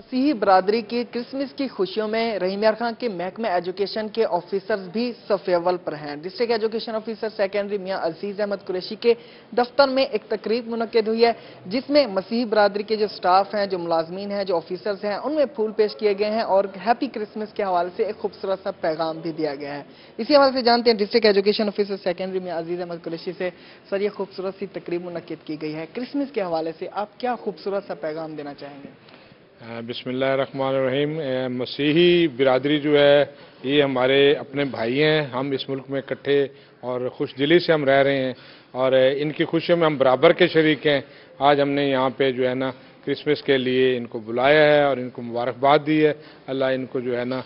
Speaker 29: مسیحی برادری کی کرسمس کی خوشیوں میں رحیم یار خان کے محکمہ ایجوکیشن کے آفیسرز بھی صف اول پر ہیں۔ ڈسٹرکٹ ایجوکیشن آفیسر سیکنڈری میاں عزیز احمد قریشی کے دفتر میں ایک تقریب منعقد ہوئی ہے، جس میں مسیحی برادری کے جو سٹاف ہیں، جو ملازمین ہیں، جو آفیسرز ہیں، ان میں پھول پیش کیے گئے ہیں اور ہیپی کرسمس کے حوالے سے ایک خوبصورت سا پیغام بھی دیا گیا ہے۔ اسی حوالے سے جانتے ہیں، ڈسٹرکٹ ایجوکیشن آفیسر سیکنڈری میاں عزیز احمد قریشی سے سر یہ خوبصورت سی تقریب منعقد کی گئی ہے۔ کرسمس کے حوالے سے آپ کیا خوبصورت سا پیغام دینا چاہیں گے؟ بسم
Speaker 18: اللہ الرحمن الرحیم۔ مسیحی برادری جو ہے، یہ ہمارے اپنے بھائی ہیں۔ ہم اس ملک میں اکٹھے اور خوش دلی سے ہم رہ رہے ہیں۔ اور ان کی خوشیوں میں ہم برابر کے شریک ہیں۔ آج ہم نے یہاں پہ جو ہے نا، کرسمس کے لیے ان کو بلایا ہے اور ان کو مبارکباد دی ہے۔ اللہ ان کو جو ہے نا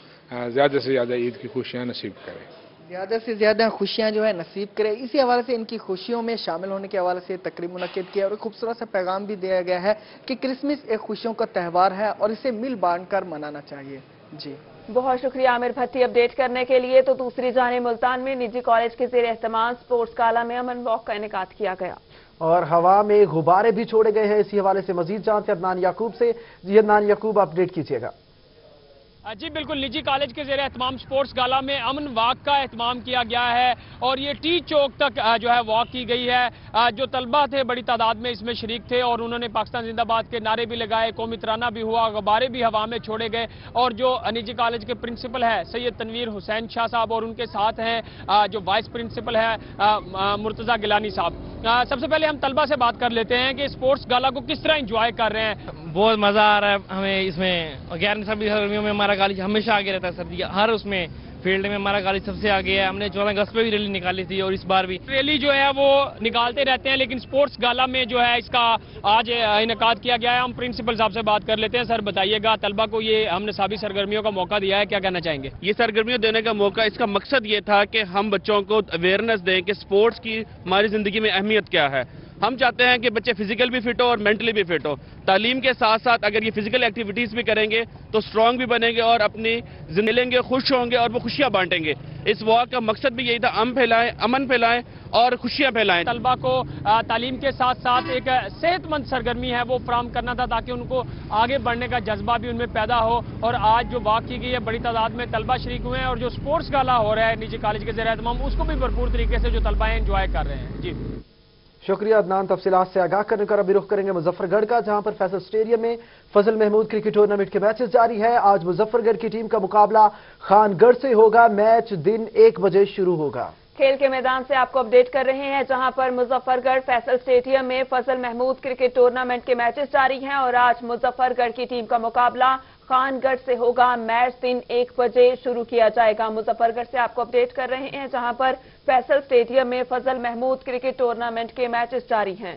Speaker 18: زیادہ سے زیادہ عید کی خوشیاں نصیب کریں
Speaker 29: زیادہ سے زیادہ خوشیاں جو ہے نصیب کرے۔ اسی حوالے سے ان کی خوشیوں میں شامل ہونے کے حوالے سے تقریب منعقد کیا اور خوبصورت سا پیغام بھی دیا گیا ہے کہ کرسمس ایک خوشیوں کا تہوار ہے اور اسے مل بانٹ کر منانا چاہیے۔ جی۔
Speaker 1: بہت شکریہ عامر اپ اپڈیٹ کرنے کے لیے۔ تو دوسری جانے ملتان میں نجی کالج کے زیر اہتمام سپورٹس کالا میں امن واک کا انعقاد کیا گیا۔
Speaker 2: اور ہوا میں غبارے بھی چھوڑے گئے ہیں۔ اسی حوالے سے مزید جانچ عدنان یعقوب سے۔ جی عدنان یعقوب اپڈیٹ کیجیے گا۔
Speaker 32: جی بالکل، نجی کالج کے زیر اہتمام سپورٹس گالا میں امن واک کا اہتمام کیا گیا ہے اور یہ ٹی چوک تک جو ہے واک کی گئی ہے۔ جو طلبہ تھے، بڑی تعداد میں اس میں شریک تھے اور انہوں نے پاکستان زندہ باد کے نعرے بھی لگائے، قومی ترانہ بھی ہوا، غبارے بھی ہوا میں چھوڑے گئے۔ اور جو نجی کالج کے پرنسپل ہے سید تنویر حسین شاہ صاحب اور ان کے ساتھ ہیں جو وائس پرنسپل ہے مرتضی گلانی صاحب۔ سب سے پہلے ہم طلبہ سے بات کر لیتے ہیں کہ سپورٹس گالا کو کس طرح انجوائے کر رہے ہیں۔ بہت مزہ آ رہا ہے ہمیں اس
Speaker 33: میں۔ گیارہویں سبھی سرگرمیوں میں ہمارا کالج ہمیشہ آگے رہتا ہے سر جی، ہر اس میں فیلڈ میں ہمارا کالج سب سے آگے ہے۔ ہم نے چودہ اگست پہ بھی ریلی نکالی تھی اور اس بار بھی۔
Speaker 32: ریلی جو ہے وہ نکالتے رہتے ہیں، لیکن سپورٹس گالا میں جو ہے اس کا آج انعقاد کیا گیا ہے۔ ہم پرنسپل صاحب سے بات کر لیتے ہیں۔ سر بتائیے گا، طلبہ کو یہ ہم نے سابی سرگرمیوں کا موقع دیا ہے، کیا کہنا چاہیں گے؟
Speaker 34: یہ سرگرمیوں دینے کا موقع، اس کا مقصد یہ تھا کہ ہم بچوں کو اویئرنیس دیں کہ سپورٹس کی ہماری زندگی میں اہمیت کیا ہے۔ ہم چاہتے ہیں کہ بچے فزیکل بھی فٹ ہو اور مینٹلی بھی فٹ ہو۔ تعلیم کے ساتھ ساتھ اگر یہ فزیکل ایکٹیویٹیز بھی کریں گے تو اسٹرانگ بھی بنیں گے اور اپنی زندگی لیں گے، خوش ہوں گے اور وہ خوشیاں بانٹیں گے۔ اس واک کا مقصد بھی یہی تھا ام پھیلائیں، امن پھیلائیں اور خوشیاں پھیلائیں۔
Speaker 32: طلبہ کو تعلیم کے ساتھ ساتھ ایک صحت مند سرگرمی ہے، وہ فراہم کرنا تھا تاکہ ان کو آگے بڑھنے کا جذبہ بھی ان میں پیدا ہو۔ اور آج جو واک کی گئی ہے، بڑی تعداد میں طلبہ شریک ہوئے ہیں اور جو سپورٹس گالا ہو رہا ہے نیچے کالج کے زیر اہتمام، اس کو بھی بھرپور طریقے سے جو طلبہ ہیں انجوائے کر رہے ہیں۔ جی۔
Speaker 2: شکریہ ادنان تفصیلات سے آگاہ کرنے کا ربی رخ کریں گے مظفر گڑھ کا، جہاں پر فیصل اسٹیڈیم میں فضل محمود کرکٹ ٹورنامنٹ کے میچز جاری ہے آج مظفر گڑھ کی ٹیم کا مقابلہ خان گڑھ سے ہوگا۔ میچ دن ایک بجے شروع ہوگا۔
Speaker 1: کھیل کے میدان سے آپ کو اپڈیٹ کر رہے ہیں، جہاں پر مظفر گڑھ فیصل اسٹیڈیم میں فضل محمود کرکٹ ٹورنامنٹ کے میچز جاری ہیں اور آج مظفر گڑھ کی ٹیم کا مقابلہ خان گڑھ سے ہوگا۔ میچ دن ایک بجے شروع کیا جائے گا۔ مظفر سے آپ کو اپڈیٹ کر رہے ہیں، جہاں پر فیصل سٹیڈیم میں فضل محمود کرکٹ ٹورنامنٹ کے میچز جاری ہیں۔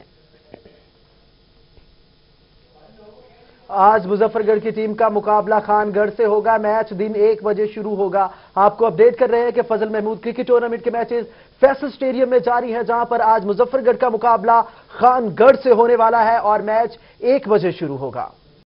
Speaker 2: آج مظفر گڑھ کی ٹیم کا مقابلہ خان گڑھ سے ہوگا۔ میچ دن ایک بجے شروع ہوگا۔ آپ کو اپڈیٹ کر رہے ہیں کہ فضل محمود کرکٹ ٹورنامنٹ کے میچز فیصل سٹیڈیم میں جاری ہیں، جہاں پر آج مظفر گڑھ کا مقابلہ خان گڑھ سے ہونے والا ہے اور میچ ایک بجے شروع ہوگا۔